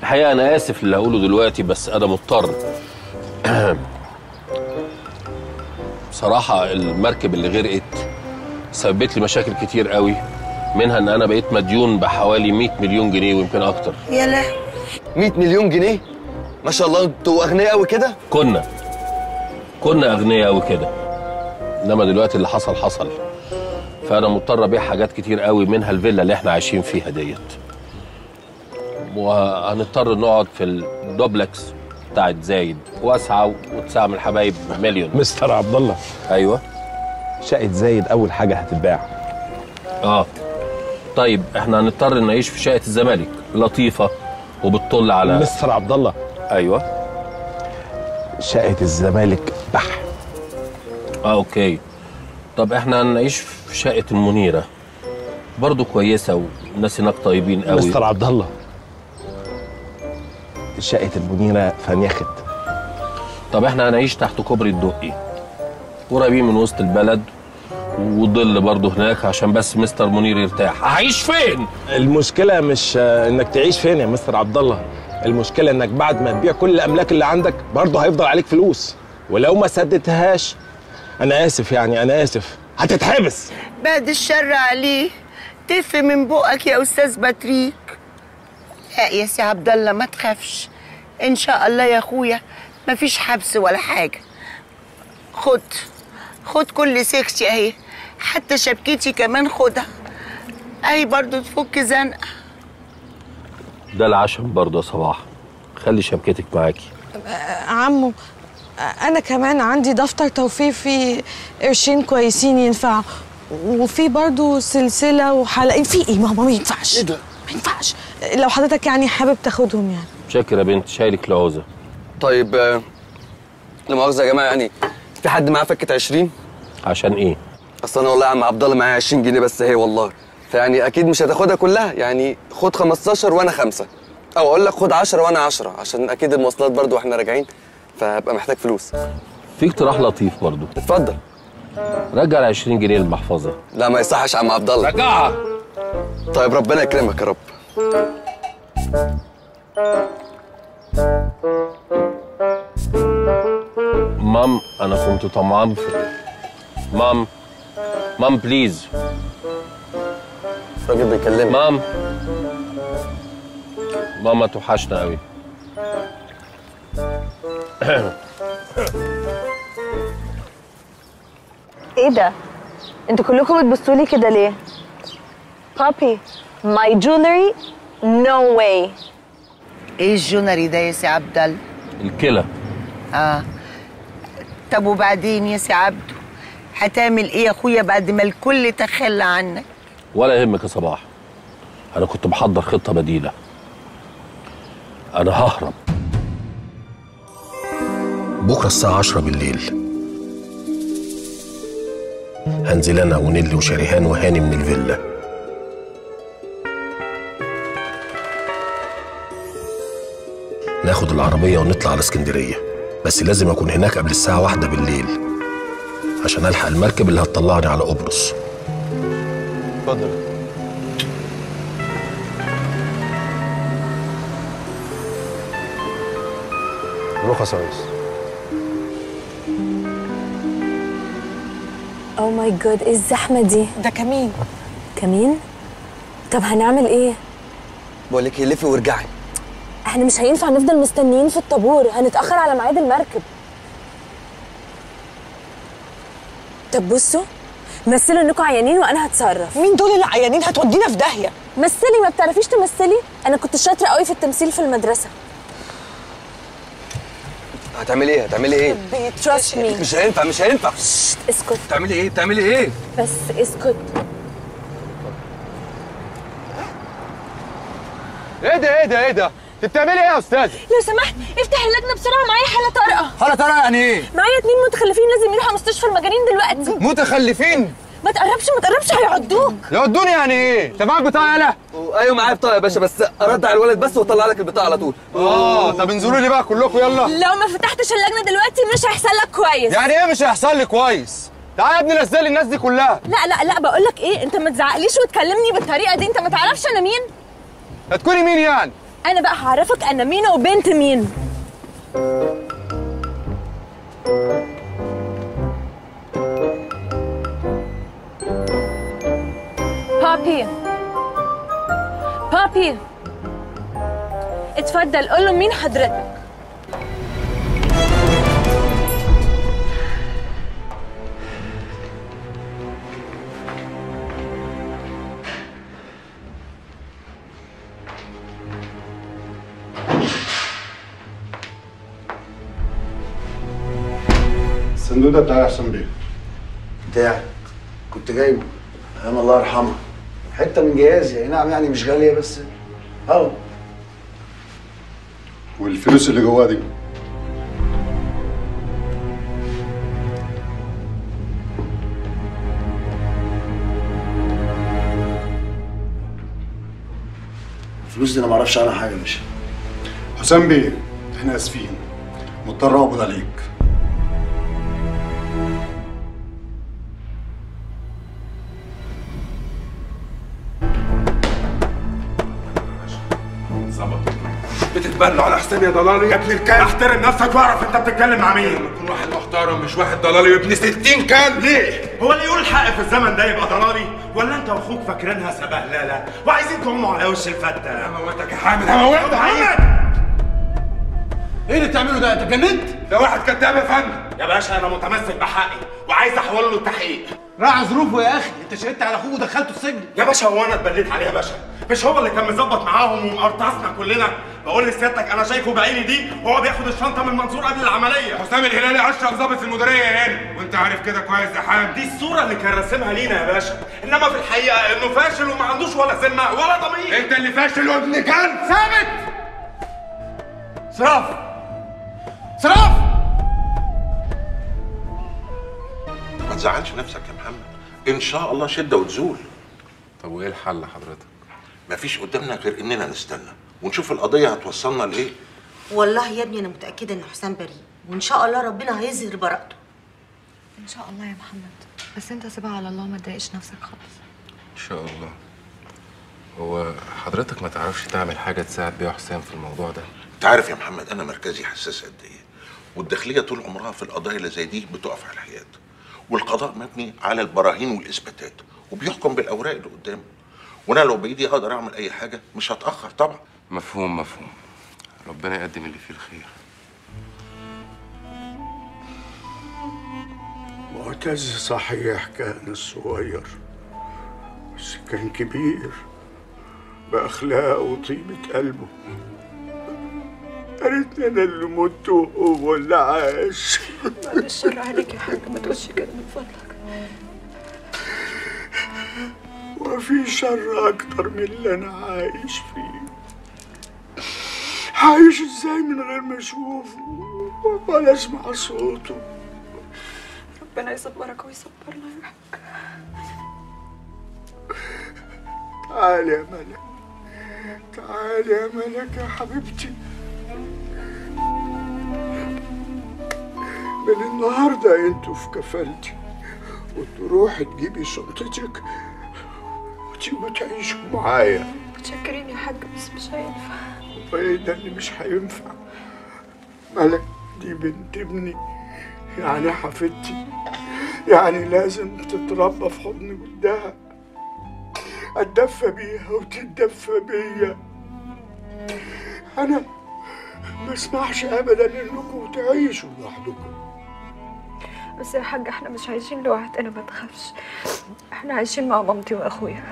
الحقيقة أنا آسف اللي هقوله دلوقتي بس أنا مضطر. بصراحة المركب اللي غرقت سببت لي مشاكل كتير قوي منها إن أنا بقيت مديون بحوالي 100 مليون جنيه ويمكن أكتر. يا لهوي. 100 مليون جنيه؟ ما شاء الله أنتوا أغنياء قوي كده؟ كنا. كنا أغنياء قوي كده. إنما دلوقتي اللي حصل حصل. فأنا مضطر أبيع حاجات كتير قوي منها الفيلا اللي إحنا عايشين فيها ديت. وهنضطر نقعد في الدوبلكس بتاعت زايد. واسعة وتسعة من الحبايب مليون. مستر عبد الله أيوه. شقة زايد أول حاجة هتتباع. آه. طيب إحنا هنضطر نعيش في شقة الزمالك. لطيفة وبتطل على مستر عبد الله أيوه. شقة الزمالك بح آه okay. طب إحنا هنعيش في شقة المنيرة. برضو كويسة والناس هناك طيبين قوي. مستر عبد الله شقة المنيره finished طب إحنا هنعيش تحت كوبري الدقي قريبين من وسط البلد وظل برضه هناك عشان بس مستر منير يرتاح. هعيش فين؟ المشكلة مش إنك تعيش فين يا مستر عبد الله المشكلة إنك بعد ما تبيع كل الأملاك اللي عندك برضه هيفضل عليك فلوس. ولو ما سددتهاش أنا آسف يعني أنا آسف. هتتحبس. بعد الشر عليه. تف من بقك يا أستاذ بطريق لا يا سي عبد الله ما تخافش. إن شاء الله يا أخويا مفيش حبس ولا حاجة. خد خد كل سكتي أهي حتى شبكتي كمان خدها. أهي برضو تفك زنقة. ده العشم برضه يا صباح. خلي شبكتك معاكي. عمو أنا كمان عندي دفتر توفير فيه قرشين كويسين ينفعوا وفي برضو سلسلة وحلقين في إيه؟ ماما ما ينفعش. إيه ده؟ ما ينفعش. لو حضرتك يعني حابب تاخدهم يعني. شاكر يا بنت شايلك العوزه طيب آه، لا مؤاخذه يا جماعة يعني في حد معاه فكة 20 عشان إيه؟ أصل أنا والله يا عم عبد الله معايا 20 جنيه بس هي والله. فيعني أكيد مش هتاخدها كلها يعني خد 15 وأنا خمسة. أو أقول لك خد 10 وأنا 10 عشان أكيد المواصلات برضو وإحنا راجعين فهبقى محتاج فلوس. في اقتراح لطيف برضه اتفضل. رجع ال 20 جنيه للمحفظة. لا ما يصحش يا عم عبد الله. رجعها. طيب ربنا يكرمك يا رب. Mom أنا كنت طمعان في Mom Mom please الراجل بيكلمني Mom ماما توحشنا قوي إيه ده أنتوا كلكم بتبصوا لي كده ليه بابي my jewelry no why إيه ال jewelry ده يا سي عبد الله الكلى آه. طب وبعدين يا سي عبده هتعمل إيه يا أخويا بعد ما الكل تخلى عنك؟ ولا يهمك يا صباح. أنا كنت محضر خطة بديلة. أنا ههرب. بكرة الساعة 10 بالليل. هنزل أنا ونيلي وشريهان وهاني من الفيلا. ناخد العربية ونطلع على اسكندرية. بس لازم أكون هناك قبل الساعة واحدة بالليل. عشان ألحق المركب اللي هتطلعني على قبرص. اتفضل. رخص يا ريس أو ماي جاد إيه الزحمة دي؟ ده كمين. كمين؟ طب هنعمل إيه؟ بقول لك إيه لفي وارجعي. إحنا مش هينفع نفضل مستنيين في الطابور هنتأخر على ميعاد المركب. طب بصوا مثلوا انكم عيانين وأنا هتصرف. مين دول اللي عيانين؟ هتودينا في داهية. مثلي؟ ما بتعرفيش تمثلي؟ أنا كنت شاطرة قوي في التمثيل في المدرسة. هتعملي إيه؟ هتعملي إيه؟ تراست مي مش هينفع مش هينفع. اسكت. بتعملي إيه؟ بتعملي إيه؟ بس اسكت. إيه ده؟ إيه ده؟ إيه ده؟ انت بتعملي إيه يا أستاذ لو سمحت افتح اللجنة بسرعة معايا حالة طارئة. حالة طارئة يعني إيه؟ معايا اتنين متخلفين لازم يروحوا مستشفى المجانين دلوقتي. متخلفين؟ ما تقربش ما تقربش هيعضوك. يودوني يعني إيه؟ انت معاك بطاقه يالا أيوه معايا بطاقه يا باشا بس اردع الولد بس واطلع لك البطاقه على طول. آه طب انزلوا لي بقى كلكم يلا. لو ما فتحتش اللجنة دلوقتي مش هيحصل لك كويس. يعني إيه مش هيحصل لي كويس؟ تعالى يا ابني نزل لي الناس دي كلها. لا لا لا بقول لك إيه انت ما تزعقليش وتكلمني بالطريقة دي انت ما تعرفش أنا مين؟ هتكوني مين يعني؟ أنا بقى هعرفك أنا مين وبنت مين. بابي. بابي. اتفضل قول له مين حضرتك. بتاع أحسن بيه. بتاعك كنت جايبه. أيام الله يرحمها حتة من جهازي. أي نعم يعني مش غالية بس. أهو. والفلوس اللي جواه دي. الفلوس دي أنا ما أعرفش عنها حاجة يا باشا. حسام بيه إحنا آسفين. مضطر أقبض عليك. بتتبلوا على حسابي يا ضلالي. يا ابن الكلب. أحترم نفسك وأعرف أنت بتتكلم مع مين. يكون واحد محترم مش واحد ضلالي. وابن 60 كلب. ليه؟ هو اللي يقول الحق في الزمن ده يبقى ضلالي؟ ولا أنت وأخوك فاكرينها سبهللة؟ وعايزين تعوموا على وش الفتة. هموتك يا حامد. هموتك يا حامد! إيه اللي بتعمله ده؟ أنت اتجننت؟ ده واحد كداب يا فندم. يا باشا أنا متمسك بحقي وعايز احول له التحقيق راعي ظروفه يا أخي. أنت شهدت على أخوه ودخلته السجن. يا باشا هو أنا اتبليت عليه يا باشا. مش هو اللي كان مظبط معاهم ومقرطصنا كلنا؟ بقول لسيادتك أنا شايفه بعيني دي وهو بياخد الشنطة من منصور قبل العملية. حسام الهلالي أشرف ضابط في المديرية هنا وأنت عارف كده كويس يا حاج. دي الصورة اللي كان راسمها لينا يا باشا. إنما في الحقيقة إنه فاشل وما عندوش ولا ذمه ولا ضمير. أنت اللي فاشل وابن كلب. ثابت! صراف! صراف! تزعلش نفسك يا محمد. إن شاء الله شدة وتزول. طب وإيه الحل حضرتك مفيش قدامنا غير إننا نستنى ونشوف القضية هتوصلنا لإيه. والله يا ابني أنا متأكدة إن حسام بريء وإن شاء الله ربنا هيظهر براءته. إن شاء الله يا محمد بس أنت سيبها على الله ما تضايقش نفسك خالص. إن شاء الله. هو حضرتك ما تعرفش تعمل حاجة تساعد بيها حسام في الموضوع ده؟ انت عارف يا محمد أنا مركزي حساس قد إيه والداخلية طول عمرها في القضايا اللي زي دي بتقف على الحياد. والقضاء مبني على البراهين والإثباتات وبيحكم بالأوراق اللي قدامه. وأنا لو بإيدي أقدر أعمل أي حاجة مش هتأخر طبعا. مفهوم مفهوم. ربنا يقدم اللي فيه الخير. معتز صحيح كان صغير بس كان كبير بأخلاقه وطيبة قلبه. قالت أنا اللي مت وهو اللي عاش الشر عليك يا حاج ما تقولش كده من فضلك. وفي شر أكتر من اللي أنا عايش فيه. عايش إزاي من غير ما أشوفه؟ ولا أسمع صوته. ربنا يصبرك ويصبرنا يا حاج. تعالي يا ملك تعالي يا ملك يا حبيبتي. من النهارده أنتوا في كفالتي. وتروحي تجيبي شنطتك وتيجوا تعيشوا معايا. متشكرين يا حاج بس مش هينفع. وايه ده اللي مش هينفع. ملك دي بنت ابني. يعني حفيدتي. يعني لازم تتربى في حضن جدها. أتدفى بيها وتتدفى بيا. أنا ما أسمحش ابدا إنكم تعيشوا لوحدكم. بس يا حاج إحنا مش عايشين لوحدنا ما تخافش إحنا عايشين مع مامتي واخويا.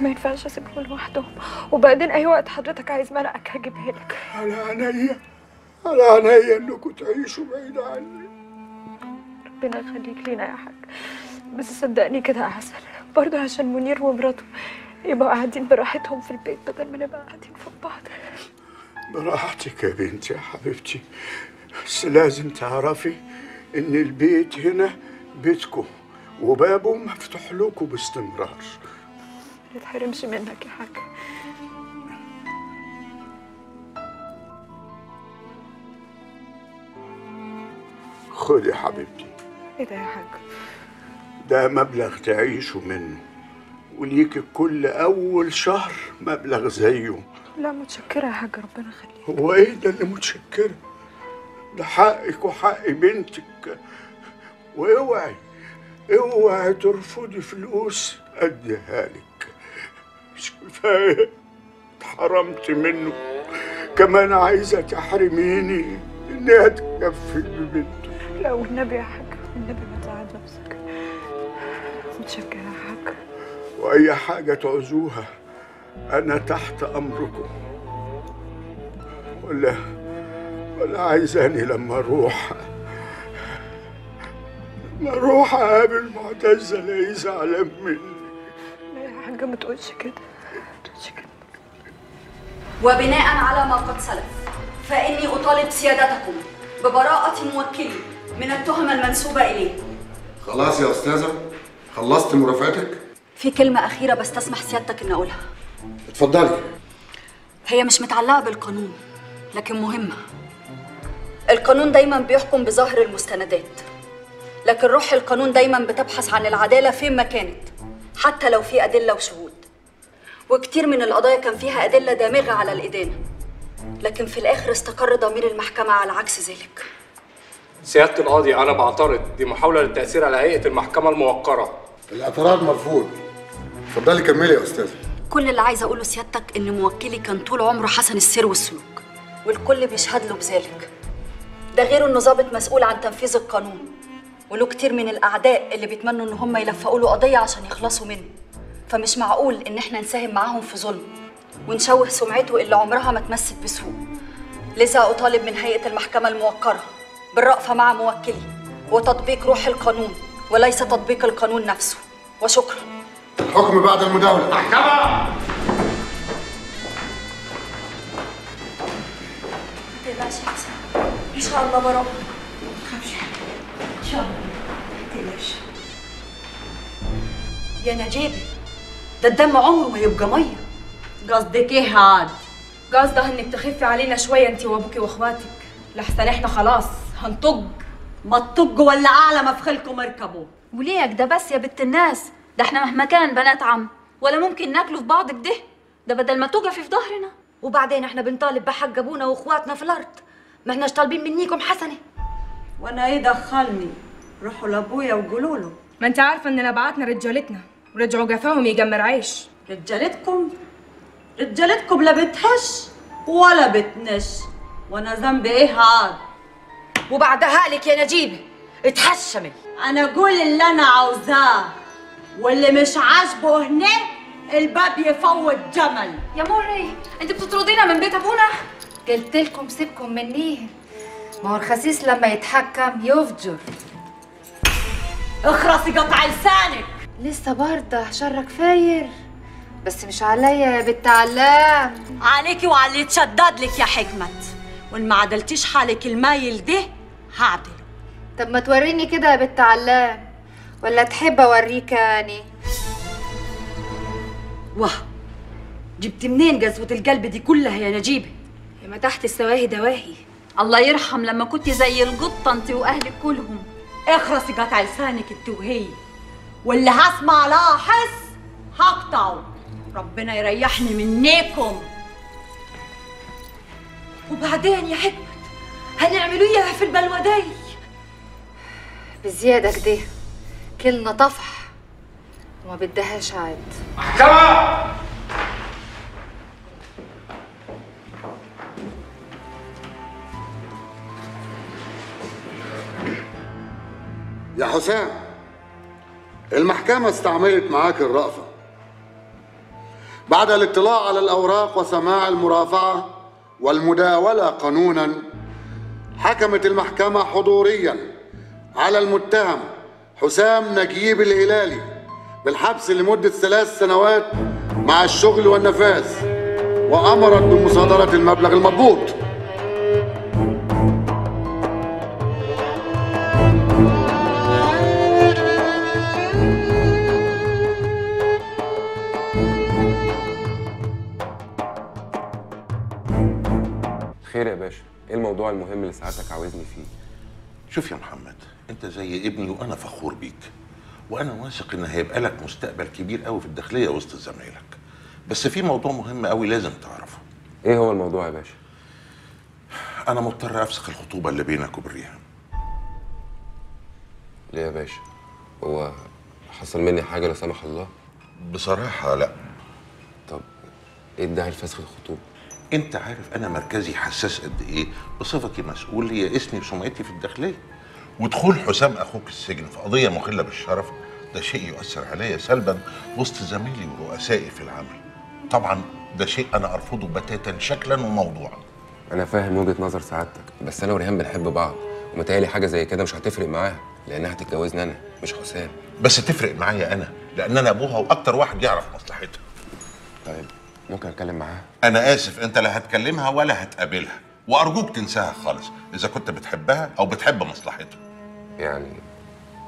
ما ينفعش اسيبهم لوحدهم. وبعدين اي وقت حضرتك عايز ملقك هجيبها لك. على عينيا على عينيا انكم تعيشوا بعيد عني. ربنا يخليك لينا يا حاج. بس صدقني كده أحسن. برضه عشان منير ومراته يبقوا قاعدين براحتهم في البيت بدل ما نبقى قاعدين فوق بعض. براحتك يا بنتي يا حبيبتي. بس لازم تعرفي إن البيت هنا بيتكم وبابه مفتوح لكم باستمرار. ما تحرمش منك يا حاج. خدي يا حبيبتي. إيه ده يا حاج؟ ده مبلغ تعيشوا منه. وليكي كل أول شهر مبلغ زيه. لا متشكرة يا حاج ربنا يخليك. هو إيه ده اللي متشكرة؟ ده حقك وحق بنتك وأوعي أوعي ترفضي فلوس اديها لك. مش كفايه اتحرمت منه كمان عايزة تحرميني انها تكفل ببنته لا والنبي يا حاج والنبي ما تزعل نفسك. متشكرة يا حاج وأي حاجة تعوزوها أنا تحت أمركم. ولا ولا عايزاني لما أروح. لما أروح أقابل معتز الاقيه زعلان مني. لا يا حاج ما تقولش كده. ما تقولش كده. وبناء على ما قد سلف فإني أطالب سيادتكم ببراءة موكلي من التهم المنسوبة إليه خلاص يا أستاذة خلصت مرافعتك في كلمة أخيرة بس تسمح سيادتك إني أقولها. اتفضلي. هي مش متعلقة بالقانون لكن مهمة. القانون دايما بيحكم بظاهر المستندات. لكن روح القانون دايما بتبحث عن العدالة فين ما كانت حتى لو في أدلة وشهود. وكتير من القضايا كان فيها أدلة دامغة على الإدانة. لكن في الآخر استقر ضمير المحكمة على عكس ذلك. سيادة القاضي أنا بعترض دي محاولة للتأثير على هيئة المحكمة الموقرة. الاعتراض مرفوض. اتفضلي كملي يا استاذه كل اللي عايزة أقوله سيادتك إن موكلي كان طول عمره حسن السير والسلوك والكل بيشهد له بذلك. ده غير إنه ضابط مسؤول عن تنفيذ القانون. وله كتير من الأعداء اللي بيتمنوا إن هم يلفقوا له قضية عشان يخلصوا منه. فمش معقول إن إحنا نساهم معاهم في ظلم ونشوه سمعته اللي عمرها ما اتمست بسوء. لذا أطالب من هيئة المحكمة الموقرة بالرأفة مع موكلي وتطبيق روح القانون وليس تطبيق القانون نفسه. وشكرا. الحكم بعد المداولة. محكمة! تقلقش يا حسن. إن شاء الله براءة تخافش إن شاء الله. تقلقش. يا نجيب ده الدم عمره ما يبقى مية. قصدك إيه هاد؟ قصدها إنك تخفي علينا شوية انت وأبوكي وأخواتك. لحسن إحنا خلاص هنطج ما تطج ولا اعلى ما في خيلكم اركبوا وليه ده بس يا بنت الناس. ده إحنا مهما كان بنات عم. ولا ممكن ناكله في بعض كده ده بدل ما توقفي في ظهرنا. وبعدين إحنا بنطالب بحق أبونا وأخواتنا في الأرض. ما إحناش طالبين منيكم حسنة. وأنا إيه دخلني؟ روحوا لابويا وقولوا له. ما انت عارفة إننا بعتنا رجالتنا. ورجعوا جفاهم يجمر عيش. رجالتكم؟ رجالتكم لا بتهش ولا بتنش. وأنا ذنبي إيه هاد؟ وبعدها لك يا نجيبه اتحشمي. أنا أقول اللي أنا عاوزاه. واللي مش عاجبه هنا الباب يفوت جمل. يا مري انت بتطردينا من بيت أبونا؟ قلت لكم سيبكم منيه ما هو الخسيس لما يتحكم يفجر. اخرسي قطع لسانك. لسه برضه شرك فاير. بس مش عليا يا بنت علام. عليكي وعلى اللي يتشدد لك يا حكمت. وإن ما عدلتيش حالك المايل ده هعدل. طب ما توريني كده يا بنت علام. ولا تحب أوريك أني؟ واه جبت منين قسوة القلب دي كلها يا نجيبة يا ما تحت السواهي دواهي. الله يرحم لما كنت زي القطة انت واهلك كلهم. اخرسي قطع لسانك انت وهي واللي هسمع لها حس هقطعه. ربنا يريحني منيكم وبعدين يا حكمت هنعملوا إياها في البلوى دي بزيادة كده كلنا طفح. وما بدهاش عاد. محكمة يا حسام المحكمة استعملت معاك الرأفة. بعد الاطلاع على الأوراق وسماع المرافعة والمداولة قانونا حكمت المحكمة حضوريا على المتهم حسام نجيب الهلالي بالحبس لمدة ثلاث سنوات مع الشغل والنفاذ وأمرت بمصادرة المبلغ المضبوط. خير يا باشا. إيه الموضوع المهم اللي سعادتك عاوزني فيه؟ شوف يا محمد أنت زي ابني وأنا فخور بيك. وأنا واثق إن هيبقى لك مستقبل كبير قوي في الداخلية وسط زمايلك. بس في موضوع مهم قوي لازم تعرفه. إيه هو الموضوع يا باشا؟ أنا مضطر أفسخ الخطوبة اللي بينك وبين ريهام. ليه يا باشا؟ هو حصل مني حاجة لا سمح الله؟ بصراحة لا. طب إيه الداعي لفسخ الخطوبة؟ انت عارف أنا مركزي حساس قد إيه؟ بصفتي مسؤول هي اسمي وسمعتي في الداخلية. ودخول حسام أخوك السجن في قضية مخلة بالشرف ده شيء يؤثر عليا سلبا وسط زميلي ورؤسائي في العمل. طبعا ده شيء أنا أرفضه بتاتا شكلا وموضوعا. أنا فاهم وجهة نظر سعادتك بس أنا وريهام بنحب بعض ومتهيألي حاجة زي كده مش هتفرق معاها لأنها هتتجوزني أنا مش حسام. بس تفرق معايا أنا لأن أنا أبوها وأكتر واحد يعرف مصلحتها. طيب ممكن أتكلم معاها أنا آسف أنت لا هتكلمها ولا هتقابلها. وأرجوك تنساها خالص إذا كنت بتحبها أو بتحب مصلحتها يعني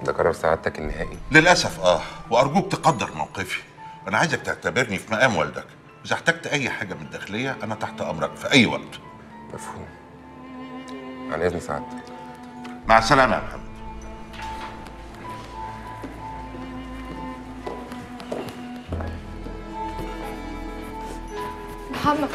ده قرار سعادتك النهائي؟ للأسف آه. وأرجوك تقدر موقفي. أنا عايزك تعتبرني في مقام والدك. إذا احتجت أي حاجة من الداخلية أنا تحت أمرك في أي وقت. مفهوم. عن إذن سعادتك. مع السلامة يا محمد. محمد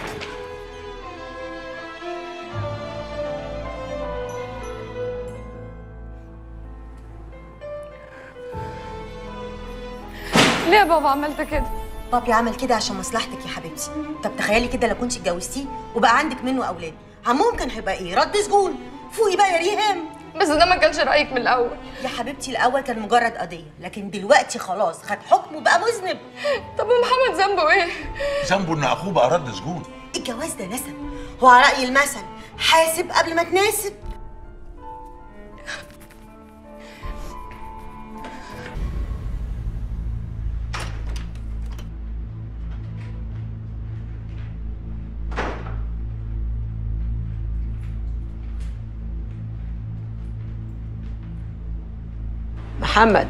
ليه بابا عملت كده؟ بابي عمل كده عشان مصلحتك يا حبيبتي. طب تخيلي كده لو كنتي اتجوزتيه وبقى عندك منه أولاد عمهم كان هيبقى إيه؟ رد سجون. فوقي بقى يا ريهام. بس ده ما كانش رأيك من الأول. يا حبيبتي الأول كان مجرد قضية لكن دلوقتي خلاص خد حكم وبقى مذنب. طب ومحمد ذنبه إيه؟ ذنبه إن أخوه بقى رد سجون. الجواز ده نسب هو على رأي المثل حاسب قبل ما تناسب. محمد.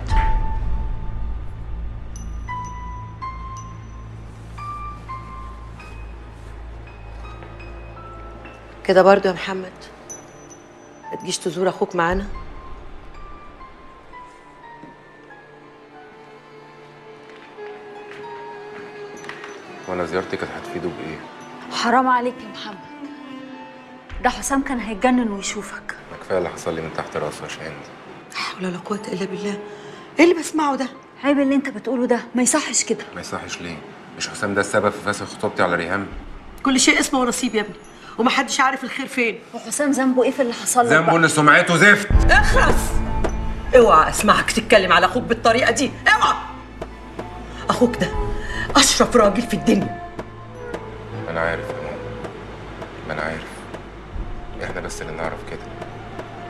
كده برضو يا محمد. ما تجيش تزور أخوك معانا. وأنا زيارتي كانت هتفيده بإيه؟ حرام عليك يا محمد. ده حسام كان هيتجنن ويشوفك. ما كفاية اللي حصل لي من تحت راسه يا شاهين حول ولا قوة إلا بالله. إيه اللي بسمعه ده؟ عيب اللي أنت بتقوله ده. ما يصحش كده. ما يصحش ليه؟ مش حسام ده السبب في فسخ خطوبتي على ريهام؟ كل شيء اسمه ونصيب يا ابني. ومحدش عارف الخير فين. وحسام ذنبه إيه في اللي حصل لك ذنبه؟ إن سمعته زفت. اخرس اوعى اسمعك تتكلم على أخوك بالطريقة دي. اوعى. أخوك ده أشرف راجل في الدنيا. أنا عارف يا ماما. ما أنا عارف. إحنا بس اللي نعرف كده.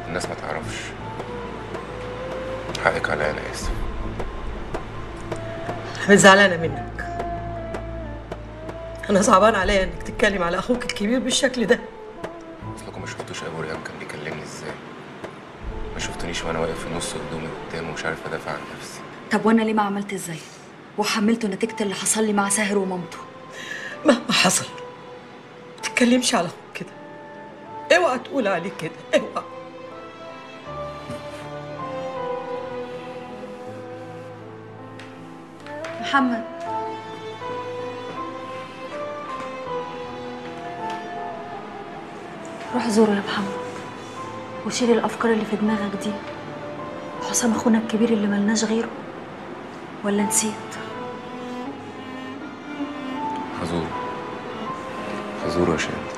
الناس ما تعرفش. حقك عليا أنا آسف. أنا زعلانة منك. أنا صعبان عليا إنك تتكلم على أخوك الكبير بالشكل ده. اصلكم ما شفتوش أبو ريهام كان بيكلمني إزاي؟ ما شفتنيش وأنا واقف في النص قدامي قدامه ومش عارف أدافع عن نفسي. طب وأنا ليه ما عملت إزاي؟ وحملته نتيجة اللي حصل لي مع ساهر ومامته. مهما حصل ما تتكلمش على أخوك كده. اوعى تقول عليه كده اوعى. محمد. روح زوره يا محمد وشيل الأفكار اللي في دماغك دي. حسام أخونا الكبير اللي ملناش غيره. ولا نسيت؟ هزوره هزوره يا شاهين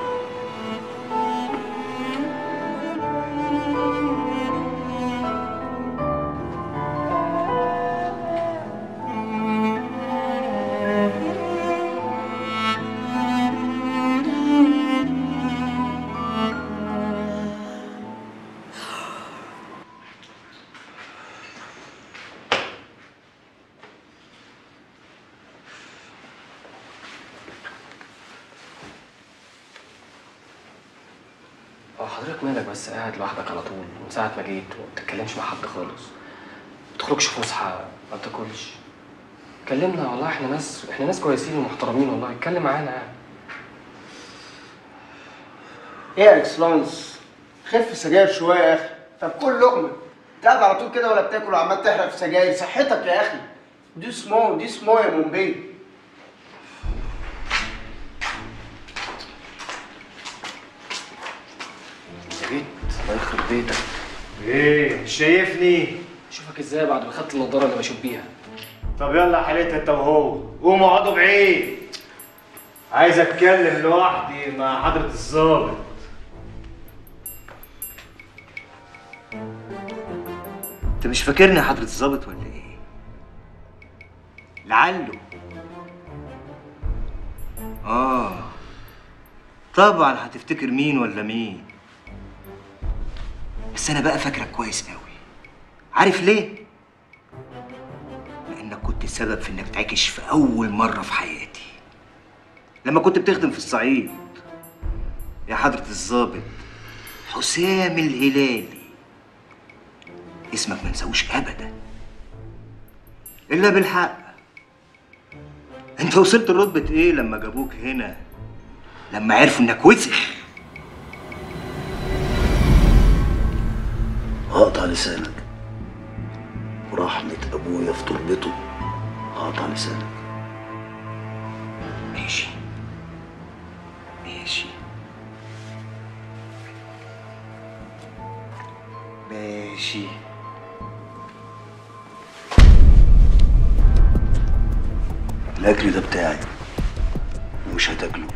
ساعة ما جيت وما بتتكلمش مع حد خالص. ما بتخرجش فسحة ما بتاكلش. كلمنا والله إحنا ناس إحنا ناس كويسين ومحترمين والله. اتكلم معانا. يعني إيه يا اكسلانس خف سجاير شوية يا أخي. طب كل انت قاعد على طول كده ولا بتاكل وعمال تحرق في سجاير؟ صحتك يا أخي. دي سمو دي سمو يا مومبي الله يخرب بيتك. إيه مش شايفني؟ أشوفك إزاي بعد ما خدت النضارة اللي بشوف بيها؟ طب يلا حالتها أنت وهو. قوموا اقعدوا بعيد. عايز أتكلم لوحدي مع حضرة الظابط أنت مش فاكرني يا حضرة الظابط ولا إيه؟ لعله. آه. طبعا هتفتكر مين ولا مين؟ بس أنا بقى فاكرك كويس قوي عارف ليه؟ لأنك كنت السبب في إنك تعكش في أول مرة في حياتي. لما كنت بتخدم في الصعيد يا حضرة الظابط حسام الهلالي. اسمك ما نساوش ابدا. إلا بالحق. أنت وصلت لرتبة إيه لما جابوك هنا؟ لما عرفوا إنك وسخ. لسانك. ورحمة أبويا في تربته. هقطع لسانك. ماشي. ماشي. ماشي. الأكل ده بتاعي. ومش هتاكله.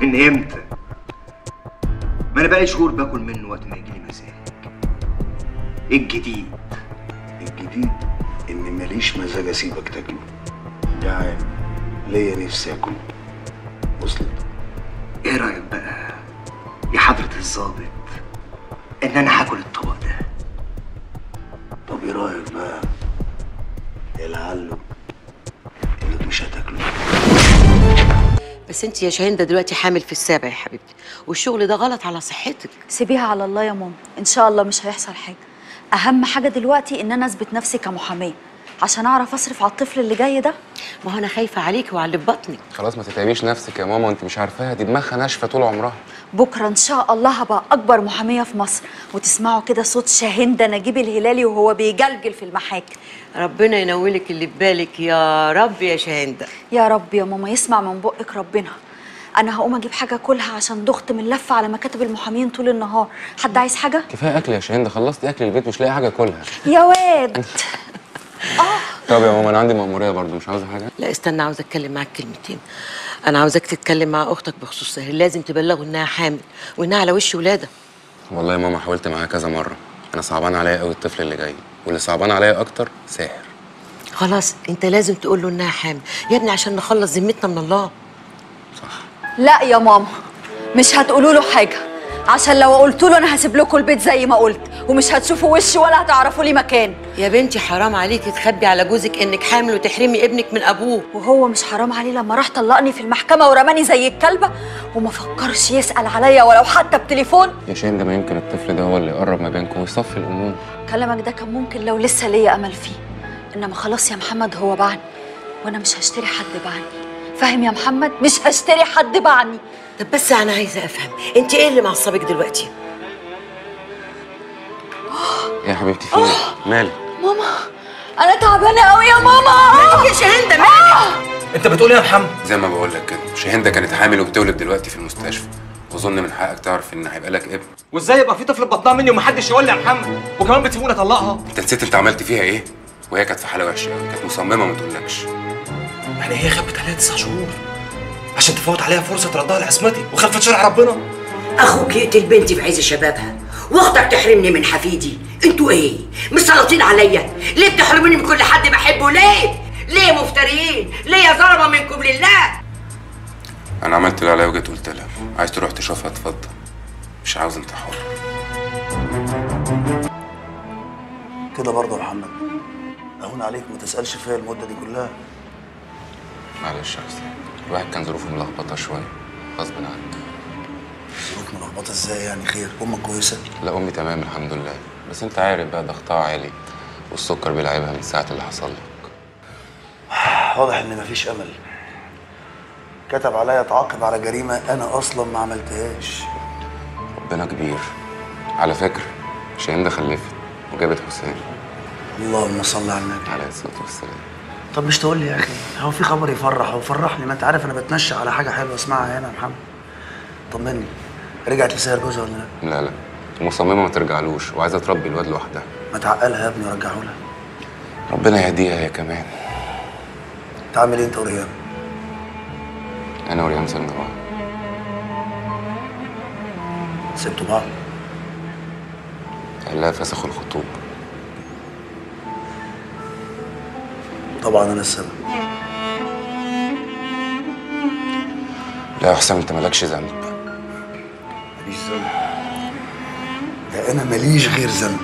من إمتى؟ ما أنا بقالي شهور باكل منه وقت ما يجيلي مزاج. إيه الجديد. الجديد؟ ان ماليش مزاج أسيبك تاكله. جعان ليا نفسي اكل وصلت. إيه رأيك بقى يا حضرة الظابط إن أنا هاكل بس انت يا شاهين ده دلوقتي حامل في السابع يا حبيبتي. والشغل ده غلط على صحتك. سيبيها على الله يا ماما. إن شاء الله مش هيحصل حاجة. أهم حاجة دلوقتي إن أنا أثبت نفسي كمحامية. عشان أعرف أصرف على الطفل اللي جاي ده؟ ما هو أنا خايفة عليكي وعلى اللي في بطنك. خلاص ما تتعبيش نفسك يا ماما وأنت مش عارفاها. دي دماغها ناشفة طول عمرها. بكرة إن شاء الله هبقى أكبر محامية في مصر. وتسمعوا كده صوت شاهين ده نجيب الهلالي وهو بيجلجل في المحاكم. ربنا ينولك اللي في بالك. يا رب يا شاهين ده. يا رب يا ماما يسمع من بقك ربنا. أنا هقوم أجيب حاجة كلها عشان ضغط من لفة على مكاتب المحامين طول النهار. حد عايز حاجة؟ كفاية أكل يا شاهين ده خلصت أكل البيت مش لاقي حاجة أكلها. يا واد! طب يا ماما أنا عندي مأمورية برضو مش عاوزة حاجة؟ لا استنى عاوزة أتكلم معاك كلمتين. أنا عاوزاك تتكلم مع أختك بخصوص سهير لازم تبلغه إنها حامل وإنها على وش ولاده والله يا ماما حاولت معاها كذا مرة. أنا صعبان عليا قوي الطفل اللي جاي واللي صعبان عليا أكتر ساحر. خلاص أنت لازم تقول له إنها حامل. يا ابني عشان نخلص ذمتنا من الله. لا يا ماما مش هتقولوا له حاجة. عشان لو قلت له أنا هسيب لكم البيت زي ما قلت ومش هتشوفوا وشي ولا هتعرفوا لي مكان. يا بنتي حرام عليكي تخبي على جوزك إنك حامل وتحرمي ابنك من أبوه. وهو مش حرام عليه لما راح طلقني في المحكمة ورماني زي الكلبة؟ وما فكرش يسأل عليا ولو حتى بتليفون؟ يا شاهين ده ما يمكن الطفل ده هو اللي يقرب ما بينكم ويصفي الأمور. كلامك ده كان ممكن لو لسه ليا أمل فيه. إنما خلاص يا محمد هو باعني وأنا مش هشتري حد باعني. فاهم يا محمد؟ مش هشتري حد باعني. طب بس أنا عايزة أفهم أنت إيه اللي معصبك دلوقتي؟ يا حبيبتي في إيه؟ مالك؟ ماما أنا تعبانة قوي يا ماما! مالك يا شاهين ده مالك أنت بتقول إيه يا محمد؟ زي ما بقول لك كده شاهين ده كانت حامل وبتولد دلوقتي في المستشفى. وأظن من حقك تعرف إن هيبقى لك ابن. وإزاي يبقى في طفل في بطنها مني ومحدش يقول لي يا محمد؟ وكمان بتسيبوني أطلقها؟ أنت نسيت أنت عملت فيها إيه؟ وهي كانت في حالة وحشة قوي كانت مصممة ما تقولكش. يعني هي خبت عليها تسع شهور. عشان تفوت عليها فرصة ردها لعصمتي وخلفت شرع ربنا. أخوك يقتل بنتي في عز شبابها. واختك تحرمني من حفيدي. أنتوا إيه؟ مش سلاطين عليا. ليه بتحرموني من كل حد بحبه؟ ليه؟ ليه مفتريين؟ ليه يا ظلمه منكم لله؟ أنا عملت اللي عليا وجيت قلت لها عايز تروح تشوفها اتفضل مش عاوز أنت حر. كده برضه يا محمد. أهون عليك ما تسألش فيا المدة دي كلها. معلش يا الواحد كان ظروفه ملخبطة شوية غصب عنك ظروف ملخبطة إزاي يعني؟ خير. أمك كويسة؟ لا أمي تمام الحمد لله. بس أنت عارف بقى ضغطها عالي والسكر بيلعبها من ساعة اللي حصل لك. واضح إن مفيش أمل. كتب عليا اتعاقب على جريمة أنا أصلا ما عملتهاش. ربنا كبير. على فكرة شاهين ده خلفت وجابت حسين. اللهم صل على النبي. عليه الصلاة والسلام. طب مش تقول لي يا أخي هو في خبر يفرح هو فرحني. ما أنت عارف أنا بتنشأ على حاجة حلوة اسمعها هنا يا محمد. طمني. رجعت لسهر جوزها ولا لأ؟ لا لا. مصممة ما ترجعلوش وعايزة تربي الواد لوحدها. ما تعقلها يا ابني ورجعه لها ربنا يهديها هي كمان. تعمل إيه أنت وريان؟ أنا وريان سيبنا بعض. سبتوا بعض؟ قال لها فسخوا الخطوبة. طبعا أنا السبب. لا يا حسام أنت مالكش ذنب. ماليش ذنب. ده أنا ماليش غير ذنب.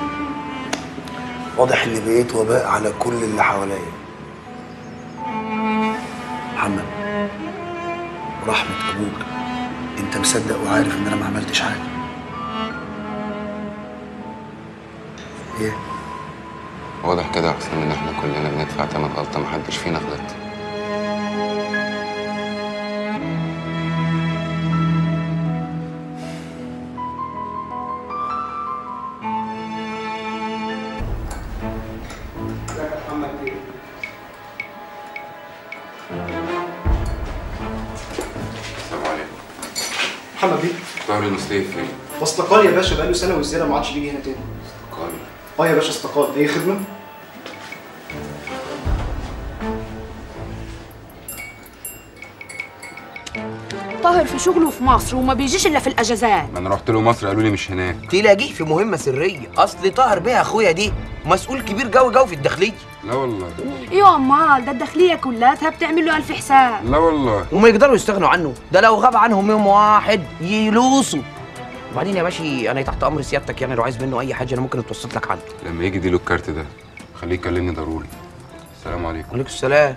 واضح إني بقيت وباء على كل اللي حواليا. محمد ورحمة أبوك. أنت مصدق وعارف إن أنا ما عملتش حاجة. إيه؟ واضح كده يا حسام إن إحنا كلنا بندفع تمن غلطة محدش فينا غلط. السلام عليكم. محمد بيه. طاهر المسليف فين؟ استقال يا باشا بقاله سنة والزياده ما عادش بيجي هنا تاني. آه يا باشا استقال. أي خدمة؟ طاهر في شغله في مصر وما بيجيش إلا في الأجازات. ما أنا رحت له مصر قالوا لي مش هناك. تلاقيه في مهمة سرية. أصل طاهر بيه أخويا دي مسؤول كبير قوي قوي في الداخلية. لا والله. أيوه امال ده الداخلية كلها بتعمل له ألف حساب. لا والله. وما يقدروا يستغنوا عنه. ده لو غاب عنهم يوم واحد يلوصوا. وبعدين يا باشي أنا تحت أمر سيادتك يعني لو عايز منه أي حاجة أنا ممكن اتوسط لك عنه. لما يجي يديله الكارت ده خليه يكلمني ضروري. السلام عليكم. وعليكم السلام.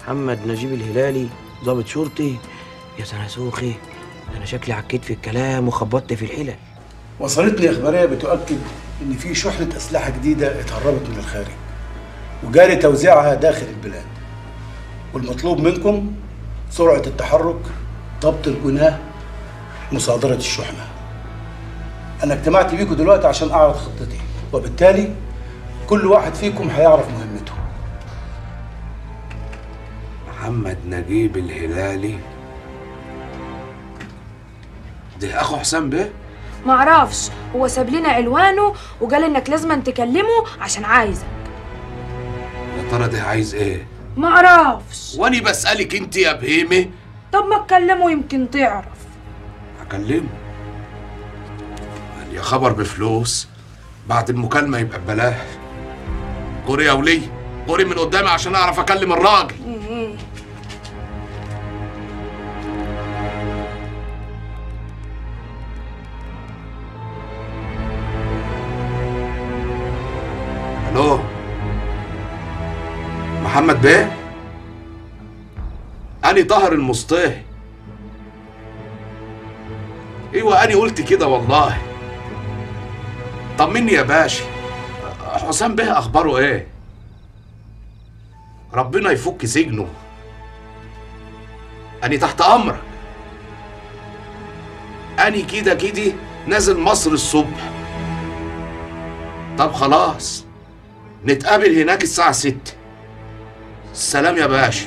محمد نجيب الهلالي ضابط شرطي. يا سناسوخي أنا شكلي عكيت في الكلام وخبطت في الحلل. وصلتني إخبارية بتؤكد إن في شحنة أسلحة جديدة اتهربت من الخارج وجاري توزيعها داخل البلاد. والمطلوب منكم سرعة التحرك ضبط الجناه مصادرة الشحنة. أنا اجتمعت بيكم دلوقتي عشان أعرض خطتي. وبالتالي كل واحد فيكم هيعرف مهمته. محمد نجيب الهلالي. ده أخو حسام بيه؟ ما أعرفش هو ساب لنا عنوانه وقال إنك لازم تكلمه عشان عايزك. يا ترى ده عايز إيه؟ ما أعرفش وأني بسألك أنت يا بهيمة. طب ما تكلمه يمكن تعرف. هكلمه يا خبر بفلوس. بعد المكالمة يبقى ببلاش. جوري يا ولي جوري من قدامي عشان أعرف أكلم الراجل. ألو؟ محمد بيه؟ أني طاهر المصطهي أيوه أني قلت كده والله. طمني يا باشا. حسام بيه أخباره إيه؟ ربنا يفك سجنه. أني تحت أمرك. أني كده كده نازل مصر الصبح. طب خلاص نتقابل هناك الساعة ستة. سلام يا باشا.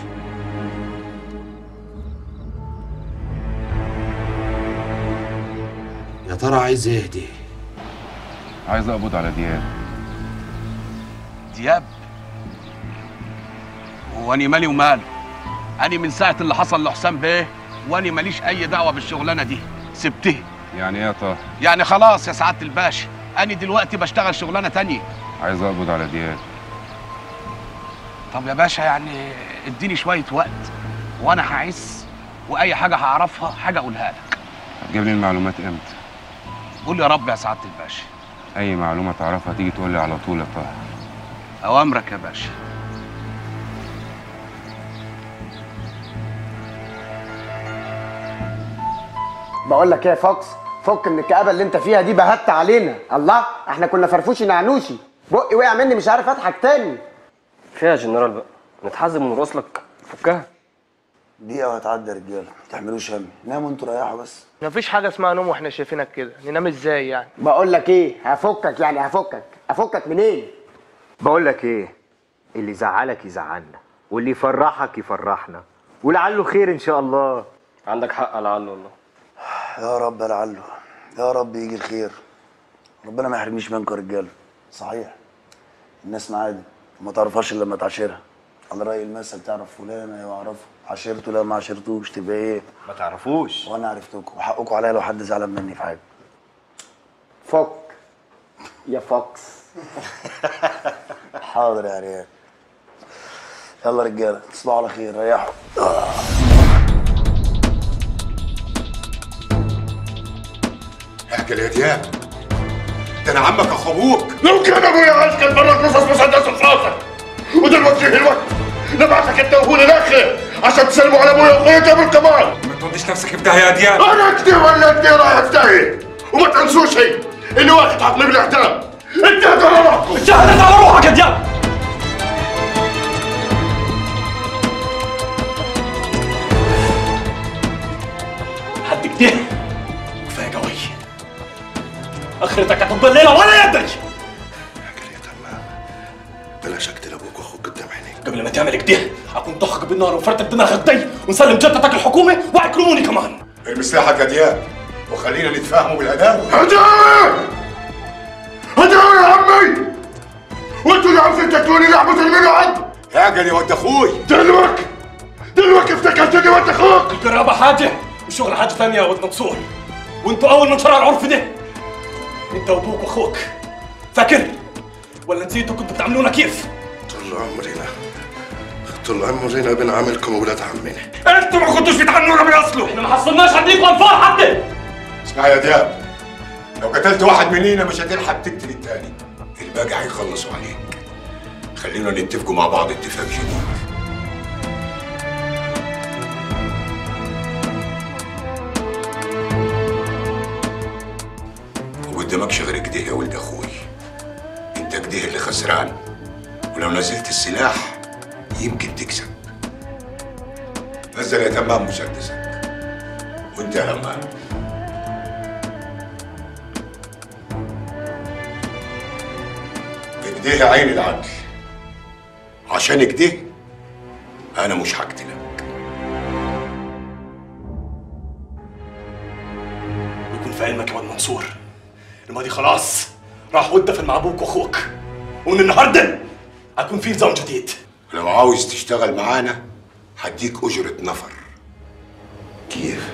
يا ترى عايز إيه دي؟ عايز أقبض على دياب. دياب؟ وأني مالي وماله. أني من ساعة اللي حصل لحسام بيه وأني ماليش أي دعوة بالشغلانة دي. سبتها يعني إيه يا طه؟ يعني خلاص يا سعادة الباشا أني دلوقتي بشتغل شغلانة تانية. عايز أقبض على دياب. طب يا باشا يعني اديني شوية وقت وأنا هعس وأي حاجة هعرفها حاجة أقولها لك. هتجيب لي المعلومات إمتى؟ قول يا رب يا سعادة الباشا أي معلومة تعرفها تيجي تقول لي على طول يا طه. أوامرك يا باشا. بقول لك إيه يا فوكس؟ فك من الكآبة اللي أنت فيها دي بهت علينا. الله إحنا كنا فرفوشي نعنوشي. بقي وقع مني مش عارف أضحك تاني. فكها يا جنرال بقى. نتحزم ونرقص لك فكها. دقيقة وهتعدي يا رجالة. ما تحملوش هم. ناموا أنتوا ريحوا بس. مفيش حاجة اسمها نوم وإحنا شايفينك كده. ننام إزاي يعني؟ بقول لك إيه؟ هفكك يعني هفكك. افكك منين؟ بقول لك إيه؟ اللي يزعلك يزعلنا واللي يفرحك يفرحنا ولعله خير إن شاء الله. عندك حق لعله والله. يا رب لعله. يا رب يجي الخير. ربنا ما يحرمنيش منكم يا رجالة. صحيح. الناس معادي وما تعرفهاش إلا لما تعاشرها. على رأي المثل تعرف فلان أيوه عاشرته لا ما عاشرتوش تبقى إيه؟ ما تعرفوش. وأنا عرفتكم. وحقكم عليا لو حد زعلان مني في حاجة. فك يا فوكس. حاضر يا ريال يلا رجالة تصبحوا على خير. ريحوا. احكي يا دياب ده أنا عمك اخو أبوك لو كان أبويا عايش كان فرق قصص مسدس في راسك ودلوقتي الوقت نبعتك أنت واخونا الآخر عشان تسلموا على أبويا وأخويا جابر كمان ما توديش نفسك في داهيه يا دياب أنا كتير ولا انت رايح في داهيه وما تنسوش شيء اللي واخد حكم بالاعدام انتهت على روحكم انتهت على روحك يا دياب حد كده كفاية قوي. آخرتك هتفضل ليله ولا يدري بلاش اقتل أبوك وأخوك قدام عينيك. قبل ما تعمل كده هكون ضخك بالنار وفرتك دماغك دي ونسلم جدتك الحكومة وهيكرموني كمان. ارمي سلاحك يا دياب؟ وخلينا نتفاهموا بالهداوه هداوي هداوي يا عمي! وانتوا اللي عاوزين تاكلوني لحمة الملعب يا ود أخوي! دلوك! دلوقتي افتكرتني وانت أخوك! القرابه حاجة والشغل حاجة ثانية يا ولد منصور. وانتوا أول من شرع العرف ده. انت وأبوك وأخوك. فاكر؟ ولا نسيتوا كنتوا بتعاملونا كيف؟ طول عمرنا. طول عمرنا بنعاملكم ولاد عمنا أنتوا ما كنتوش بتعاملونا من اصله إحنا ما حصلناش عليكم أنفار حتى. اسمع يا دياب لو قتلت واحد منينا مش هتلحق تقتل التاني. الباقي هيخلصوا عليك. خلينا نتفقوا مع بعض اتفاق جديد. وقدامكش غير كده يا ولد أخوي أنت كده اللي خسران. ولو نزلت السلاح يمكن تكسب. نزل يا تمام مسدسك. وانت يا همام كده عين العدل. عشان كده أنا مش هقتلك ويكون في علمك يا واد منصور. الماضي خلاص. راح ودفن مع أبوك واخوك. ومن النهارده هيكون في نظام جديد. لو عاوز تشتغل معانا هديك أجرة نفر كيف؟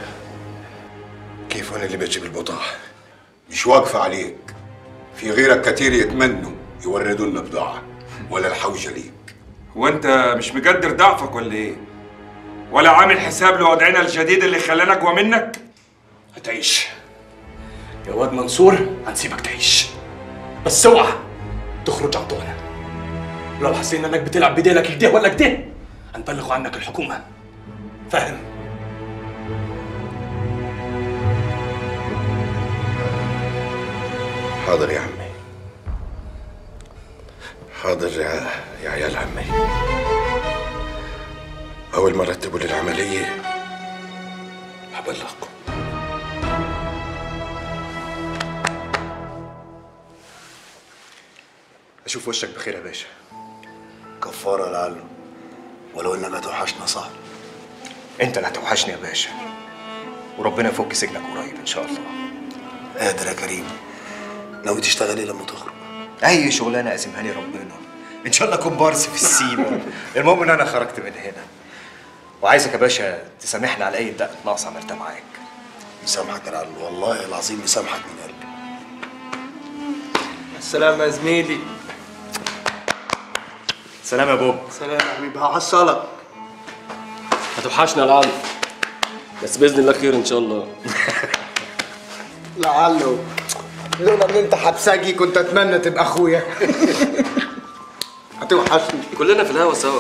كيف أنا اللي بجيب البضاعة؟ مش واقفة عليك في غيرك كتير يتمنوا يوردوا لنا بضاعة ولا الحوجة ليك وانت مش مقدر ضعفك ولا إيه؟ ولا عامل حساب لوضعنا الجديد اللي خلانا أقوى منك؟ هتعيش يا واد منصور هنسيبك تعيش بس اوعى تخرج عن لو حسينا إنك بتلعب بديلك كده ولا كده هنبلغوا عنك الحكومة. فاهم؟ حاضر يا عمي. حاضر يا يا عيال عمي. أول ما رتبوا لي العملية هبلغكم. أشوف وشك بخير يا باشا. كفارة لعله. ولو إنك هتوحشنا صح. أنت اللي هتوحشني يا باشا. وربنا يفك سجنك قريب إن شاء الله. قادر يا كريم. ناوي تشتغل إيه لما تخرج؟ أي شغلانة قاسمها لي ربنا. إن شاء الله كومبارس في السيما. المهم إن أنا خرجت من هنا. وعايزك يا باشا تسامحني على أي دقة ناقصة عملتها معاك. مسامحك يا لعله والله العظيم مسامحك من قلبي. السلام يا زميلي. سلام يا بوب. سلام يا حبيبي. هحصلك هتوحشنا العالم. بس بإذن الله خير إن شاء الله. لعله. لولا إن أنت حبسجي كنت أتمنى تبقى أخويا. هتوحشني. كلنا في الهوا سوا.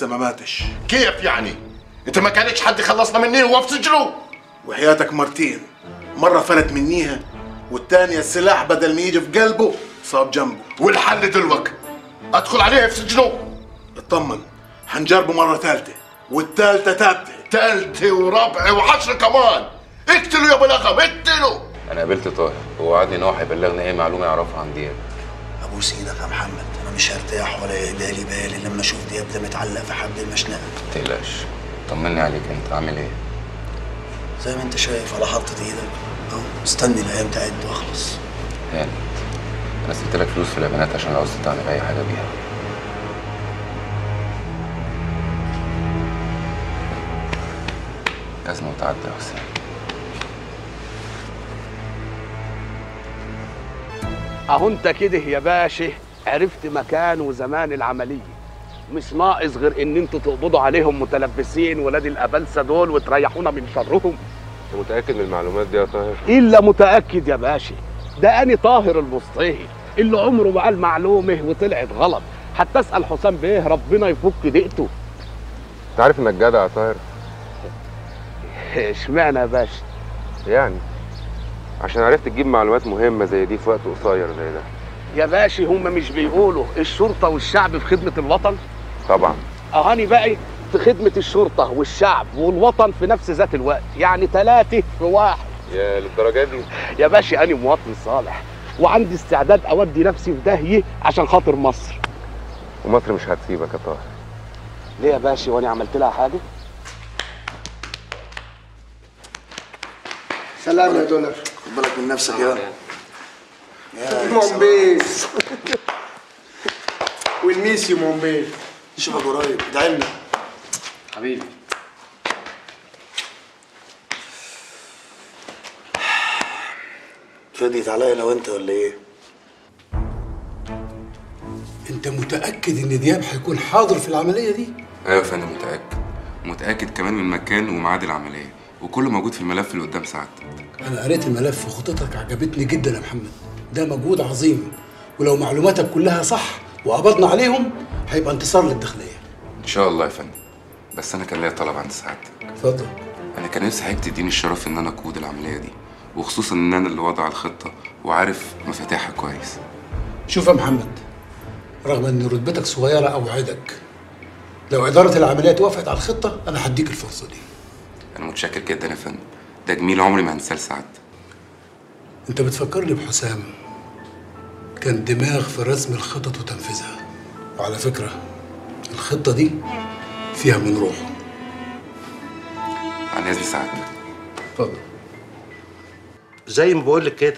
لسه ما ماتش. كيف يعني؟ انت ما كانش حد خلصنا مني وهو في سجنه؟ وحياتك مرتين. مرة فلت منيها والتانية السلاح بدل ما يجي في قلبه صاب جنبه. والحل دلوقتي ادخل عليه في سجنه. اطمن هنجربه مرة ثالثة والثالثة ثابتة. ثالثة ورابعة وعشرة كمان. اقتلوا يا ابو لغم اقتلوا. أنا قابلت طاهر هو وعدني ان هو هيبلغني أي معلومة يعرفها عن دياب ابوس إيدك يا محمد. مش هرتاح ولا يهدالي بالي لما أشوف دياب ده متعلق في حبل المشنقة. ما تقلقش. طمني عليك أنت عامل إيه؟ زي ما أنت شايف على حطة إيدك. أهو مستني الأيام تعد وأخلص. هانت أنا سبت لك فلوس في الامانات عشان لو عاوز تعمل أي حاجة بيها. أزمة وتعدي يا حسين. أهو أنت كده يا باشا. عرفت مكان وزمان العملية. مش ناقص غير إن أنتوا تقبضوا عليهم متلبسين ولاد الأبلسة دول وتريحونا من شرهم. متأكد من المعلومات دي يا طاهر؟ إلا متأكد يا باشا. ده أني طاهر المصطهي اللي عمره ما قال معلومة وطلعت غلط. حتى اسال حسام بيه ربنا يفك دقته. أنت عارف إنك جدع يا طاهر؟ اشمعنى يا باشا؟ يعني. عشان عرفت تجيب معلومات مهمة زي دي في وقت قصير زي ده. يا باشا هم مش بيقولوا الشرطة والشعب في خدمة الوطن؟ طبعا. أهاني بقى في خدمة الشرطة والشعب والوطن في نفس ذات الوقت يعني ثلاثة في واحد. يا للدرجة دي؟ يا باشا أنا مواطن صالح وعندي استعداد أودي نفسي في داهية عشان خاطر مصر. ومصر مش هتسيبك يا طاهر. ليه يا باشا وأنا عملت لها حاجة؟ سلام يا دولار خد بالك من نفسك يا يا. مومبيس والميسي مومبيس نشوفك قريب ادعي لنا حبيبي فديت عليا أنا وانت ولا إيه؟ أنت متأكد إن دياب هيكون حاضر في العملية دي؟ أيوه يا فندم متأكد. متأكد كمان من مكان وميعاد العملية وكله موجود في الملف اللي قدام سعادتك. أنا قريت الملف وخطتك عجبتني جدا يا محمد. ده مجهود عظيم. ولو معلوماتك كلها صح وقبضنا عليهم هيبقى انتصار للداخلية. إن شاء الله يا فندم. بس أنا كان ليا طلب عند سعادتك. اتفضل. أنا كان نفسي حضرتك تديني الشرف إن أنا أقود العملية دي. وخصوصا إن أنا اللي وضع الخطة وعارف مفاتيحها كويس. شوف يا محمد رغم إن رتبتك صغيرة اوعدك لو إدارة العمليات وافقت على الخطة أنا هديك الفرصة دي. أنا متشكر جدا يا فندم. ده جميل عمري ما هنساه لسعادتك. انت بتفكرني بحسام. كان دماغ في رسم الخطط وتنفيذها. وعلى فكرة الخطة دي فيها من روحه. عن اذن سعادتك اتفضل. زي ما بقول لك كده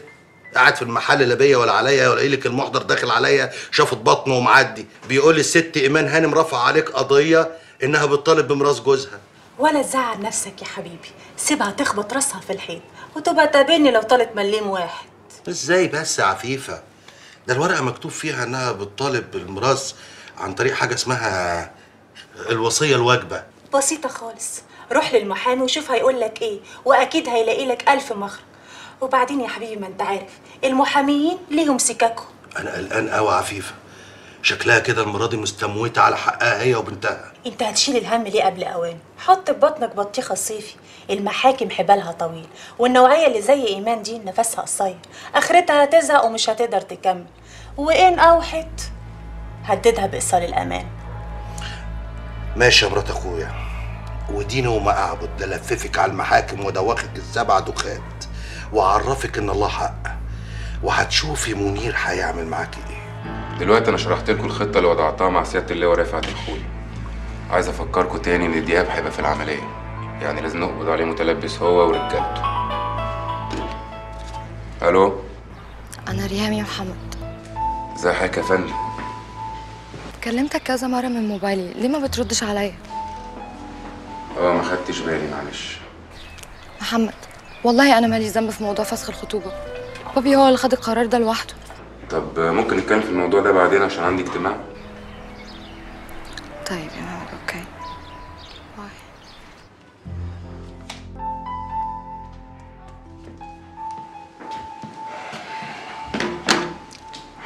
قاعد في المحل لا بيا ولا عليا ولا لك المحضر داخل عليا شافت بطنه ومعدي. بيقول لي الست إيمان هانم رفع عليك قضية إنها بتطالب بميراث جوزها. ولا تزعل نفسك يا حبيبي. سيبها تخبط راسها في الحيط. وتبقى تقابلني لو طالت مليم واحد. إزاي بس يا عفيفة؟ ده الورقة مكتوب فيها إنها بتطالب بالميراث عن طريق حاجة اسمها الوصية الواجبة. بسيطة خالص. روح للمحامي وشوف هيقول لك إيه وأكيد هيلاقي لك ألف مخرج. وبعدين يا حبيبي ما أنت عارف المحاميين ليهم سكاكهم أنا قلقان قوي عفيفة. شكلها كده المرة دي مستموتة على حقها هي وبنتها. انت هتشيل الهم ليه قبل اوان؟ حط في بطنك بطيخة صيفي. المحاكم حبالها طويل والنوعية اللي زي ايمان دي نفسها قصير. اخرتها هتزهق ومش هتقدر تكمل. وان اوحت هددها بإيصال الأمان. ماشي يا مرات أخويا. وديني وما أعبد ده لففك على المحاكم ودوخك السبع دخات وعرفك إن الله حق. وهتشوفي منير هيعمل معاكي إيه. دلوقتي أنا شرحت لكم الخطة اللي وضعتها مع سيادة اللواء رفعت الخولي عايز أفكركم تاني إن دياب هيبقى في العملية. يعني لازم نقبض عليه متلبس هو ورجالته. ألو؟ أنا ريهام يا محمد. ازي حضرتك يا فندم؟ كلمتك كذا مرة من موبايلي. ليه ما بتردش عليا؟ آه ما خدتش بالي معلش. محمد والله أنا مالي ذنب في موضوع فسخ الخطوبة. بابي هو اللي خد القرار ده لوحده. طب ممكن نتكلم في الموضوع ده بعدين عشان عندي اجتماع؟ طيب يا محمد أوكي.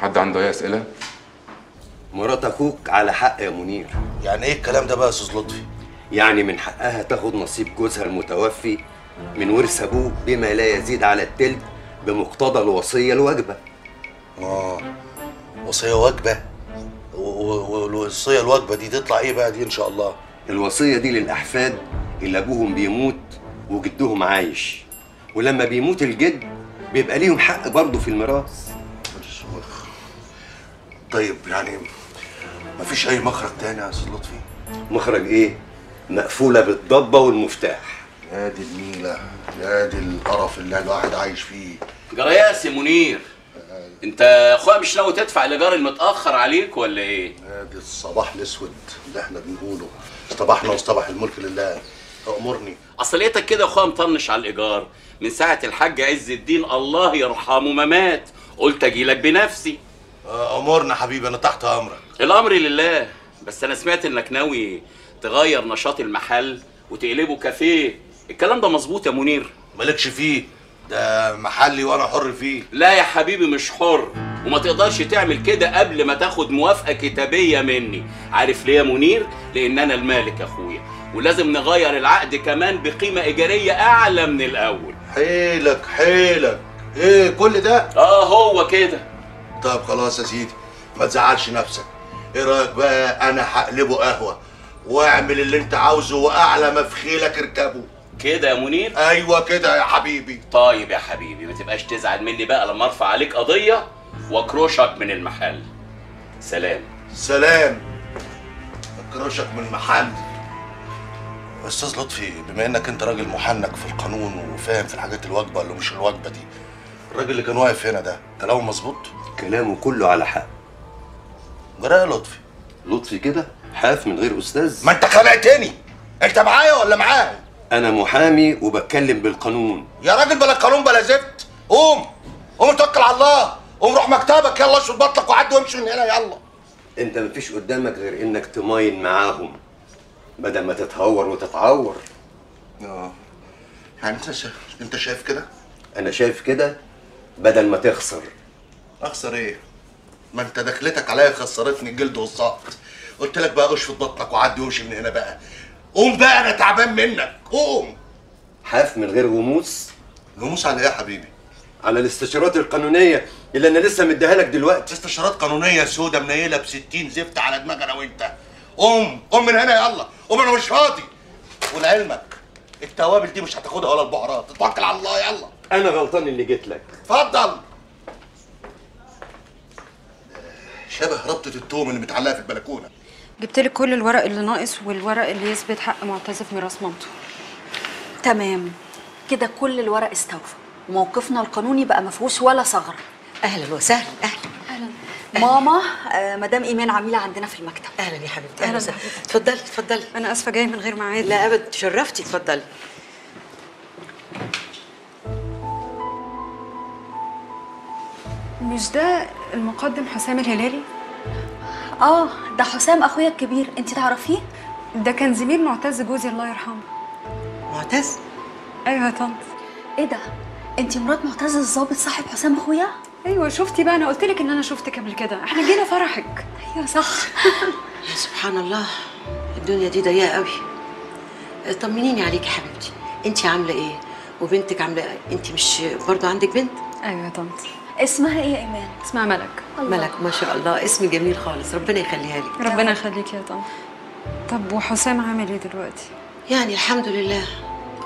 حد عنده أي أسئلة؟ مرات أخوك على حق يا منير. يعني إيه الكلام ده بقى يا أستاذ لطفي؟ يعني من حقها تاخد نصيب جوزها المتوفي من ورث أبوه بما لا يزيد على التلت بمقتضى الوصية الواجبة. آه. وصية واجبه و- و- والوصية الواجبه دي تطلع إيه بقى دي إن شاء الله؟ الوصية دي للأحفاد اللي أبوهم بيموت وجدهم عايش. ولما بيموت الجد بيبقى ليهم حق برضه في الميراث. طيب يعني مفيش أي مخرج تاني يا أستاذ لطفي؟ مخرج إيه؟ مقفولة بالضبة والمفتاح. يا دي النيله يا دي القرف اللي الواحد عايش فيه. جرياس يا منير. انت اخويا مش ناوي تدفع الايجار المتأخر عليك ولا إيه؟ يا دي الصباح الأسود اللي إحنا بنقوله. اصطبحنا واصطبح الملك لله. أمرني. اصل لقيتك كده يا اخويا مطنش على الإيجار. من ساعة الحاج عز الدين الله يرحمه ما مات. قلت اجيلك بنفسي. أمرنا حبيبي أنا تحت أمرك. الأمر لله. بس أنا سمعت إنك ناوي تغير نشاط المحل وتقلبه كافيه. الكلام ده مظبوط يا منير. مالكش فيه. ده محلي وأنا حر فيه. لا يا حبيبي مش حر. وما تقدرش تعمل كده قبل ما تاخد موافقة كتابية مني. عارف ليه يا منير؟ لأن أنا المالك يا أخويا. ولازم نغير العقد كمان بقيمة إيجارية أعلى من الأول. حيلك حيلك. إيه كل ده؟ آه هو كده. طب خلاص يا سيدي ما تزعلش نفسك. إيه رأيك بقى؟ أنا هقلبه قهوة وأعمل اللي أنت عاوزه وأعلى ما في خيلك اركبه. كده يا منير؟ أيوه كده يا حبيبي. طيب يا حبيبي ما تبقاش تزعل مني بقى لما أرفع عليك قضية وأكروشك من المحل. سلام. سلام. اكرشك من المحل. أستاذ لطفي بما إنك أنت راجل محنك في القانون وفاهم في الحاجات الواجبة اللي مش الواجبة دي الراجل اللي كان واقف هنا ده كلامه مظبوط؟ كلامه كله على حق. جرى يا لطفي. لطفي كده؟ حاف من غير أستاذ؟ ما أنت خلقتني أنت معايا ولا معاه أنا محامي وبتكلم بالقانون. يا راجل بلا قانون بلا زفت. قوم. قوم توكل على الله. قوم روح مكتبك. يلا اشرب بطلك وعدي وامشي من هنا. يلا. أنت مفيش قدامك غير إنك تماين معاهم بدل ما تتهور وتتعور. آه. يعني أنت شايف أنت شايف كده؟ أنا شايف كده بدل ما تخسر. أخسر إيه؟ ما أنت دخلتك عليا خسرتني الجلد والسقط قلت لك بقى أشفط بطنك وعدي وامشي من هنا بقى. قوم بقى أنا تعبان منك. قوم. حاف من غير غموس؟ غموس على إيه يا حبيبي؟ على الاستشارات القانونية اللي أنا لسه مديها لك دلوقتي. استشارات قانونية سودة منيلة ب 60 زفت على دماغ أنا وأنت. قوم قوم من هنا يلا. قوم أنا مش فاضي. ولعلمك التوابل دي مش هتاخدها ولا البهارات. اتوكل على الله يلا. أنا غلطان اللي جيت لك. اتفضل. شبه ربطة التوم اللي متعلقة في البلكونة. جبت لك كل الورق اللي ناقص والورق اللي يثبت حق معتز في ميراث مامته. تمام. كده كل الورق استوفى. وموقفنا القانوني بقى ما فيهوش ولا ثغرة. أهلا وسهلا. أهلا. أهلا. ماما آه مدام إيمان عميلة عندنا في المكتب. أهلا يا حبيبتي. أهلا أهلا وسهلا. اتفضلي اتفضلي. أنا آسفة جاية من غير ميعاد. لا ابدا. تشرفتي اتفضلي. مش ده المقدم حسام الهلالي؟ آه ده حسام أخويا الكبير. انت تعرفيه؟ ده كان زميل معتز جوزي الله يرحمه. معتز؟ أيوه يا طنط. إيه ده؟ انت مرات معتز الظابط صاحب حسام أخويا؟ أيوه شفتي بقى أنا قلت لك إن أنا شفتك قبل كده. إحنا جينا فرحك. أيوه صح. يا سبحان الله الدنيا دي ضيقة قوي طمنيني عليك يا حبيبتي. انت عاملة إيه؟ وبنتك عاملة إيه؟ انت مش برضو عندك بنت؟ أيوه يا طنط. اسمها إيه يا ايمان؟ اسمها ملك. ملك ما شاء الله. اسم جميل خالص. ربنا يخليها لك. ربنا يخليك يا طنط طب وحسام عامل إيه دلوقتي؟ يعني الحمد لله.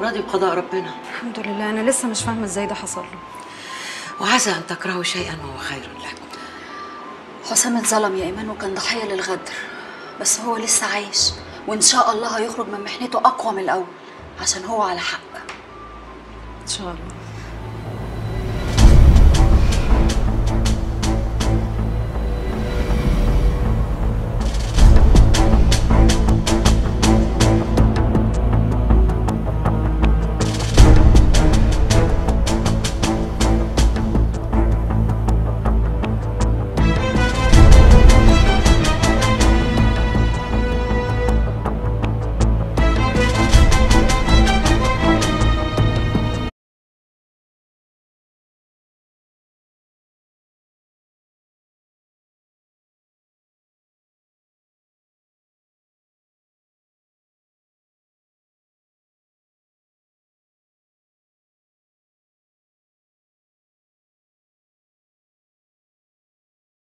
راضي بقضاء ربنا. الحمد لله. أنا لسه مش فاهمة إزاي ده حصل له. وعسى أن تكرهوا شيئا وهو خير لكم. حسام اتظلم يا ايمان وكان ضحية للغدر. بس هو لسه عايش وإن شاء الله هيخرج من محنته أقوى من الأول عشان هو على حق. إن شاء الله.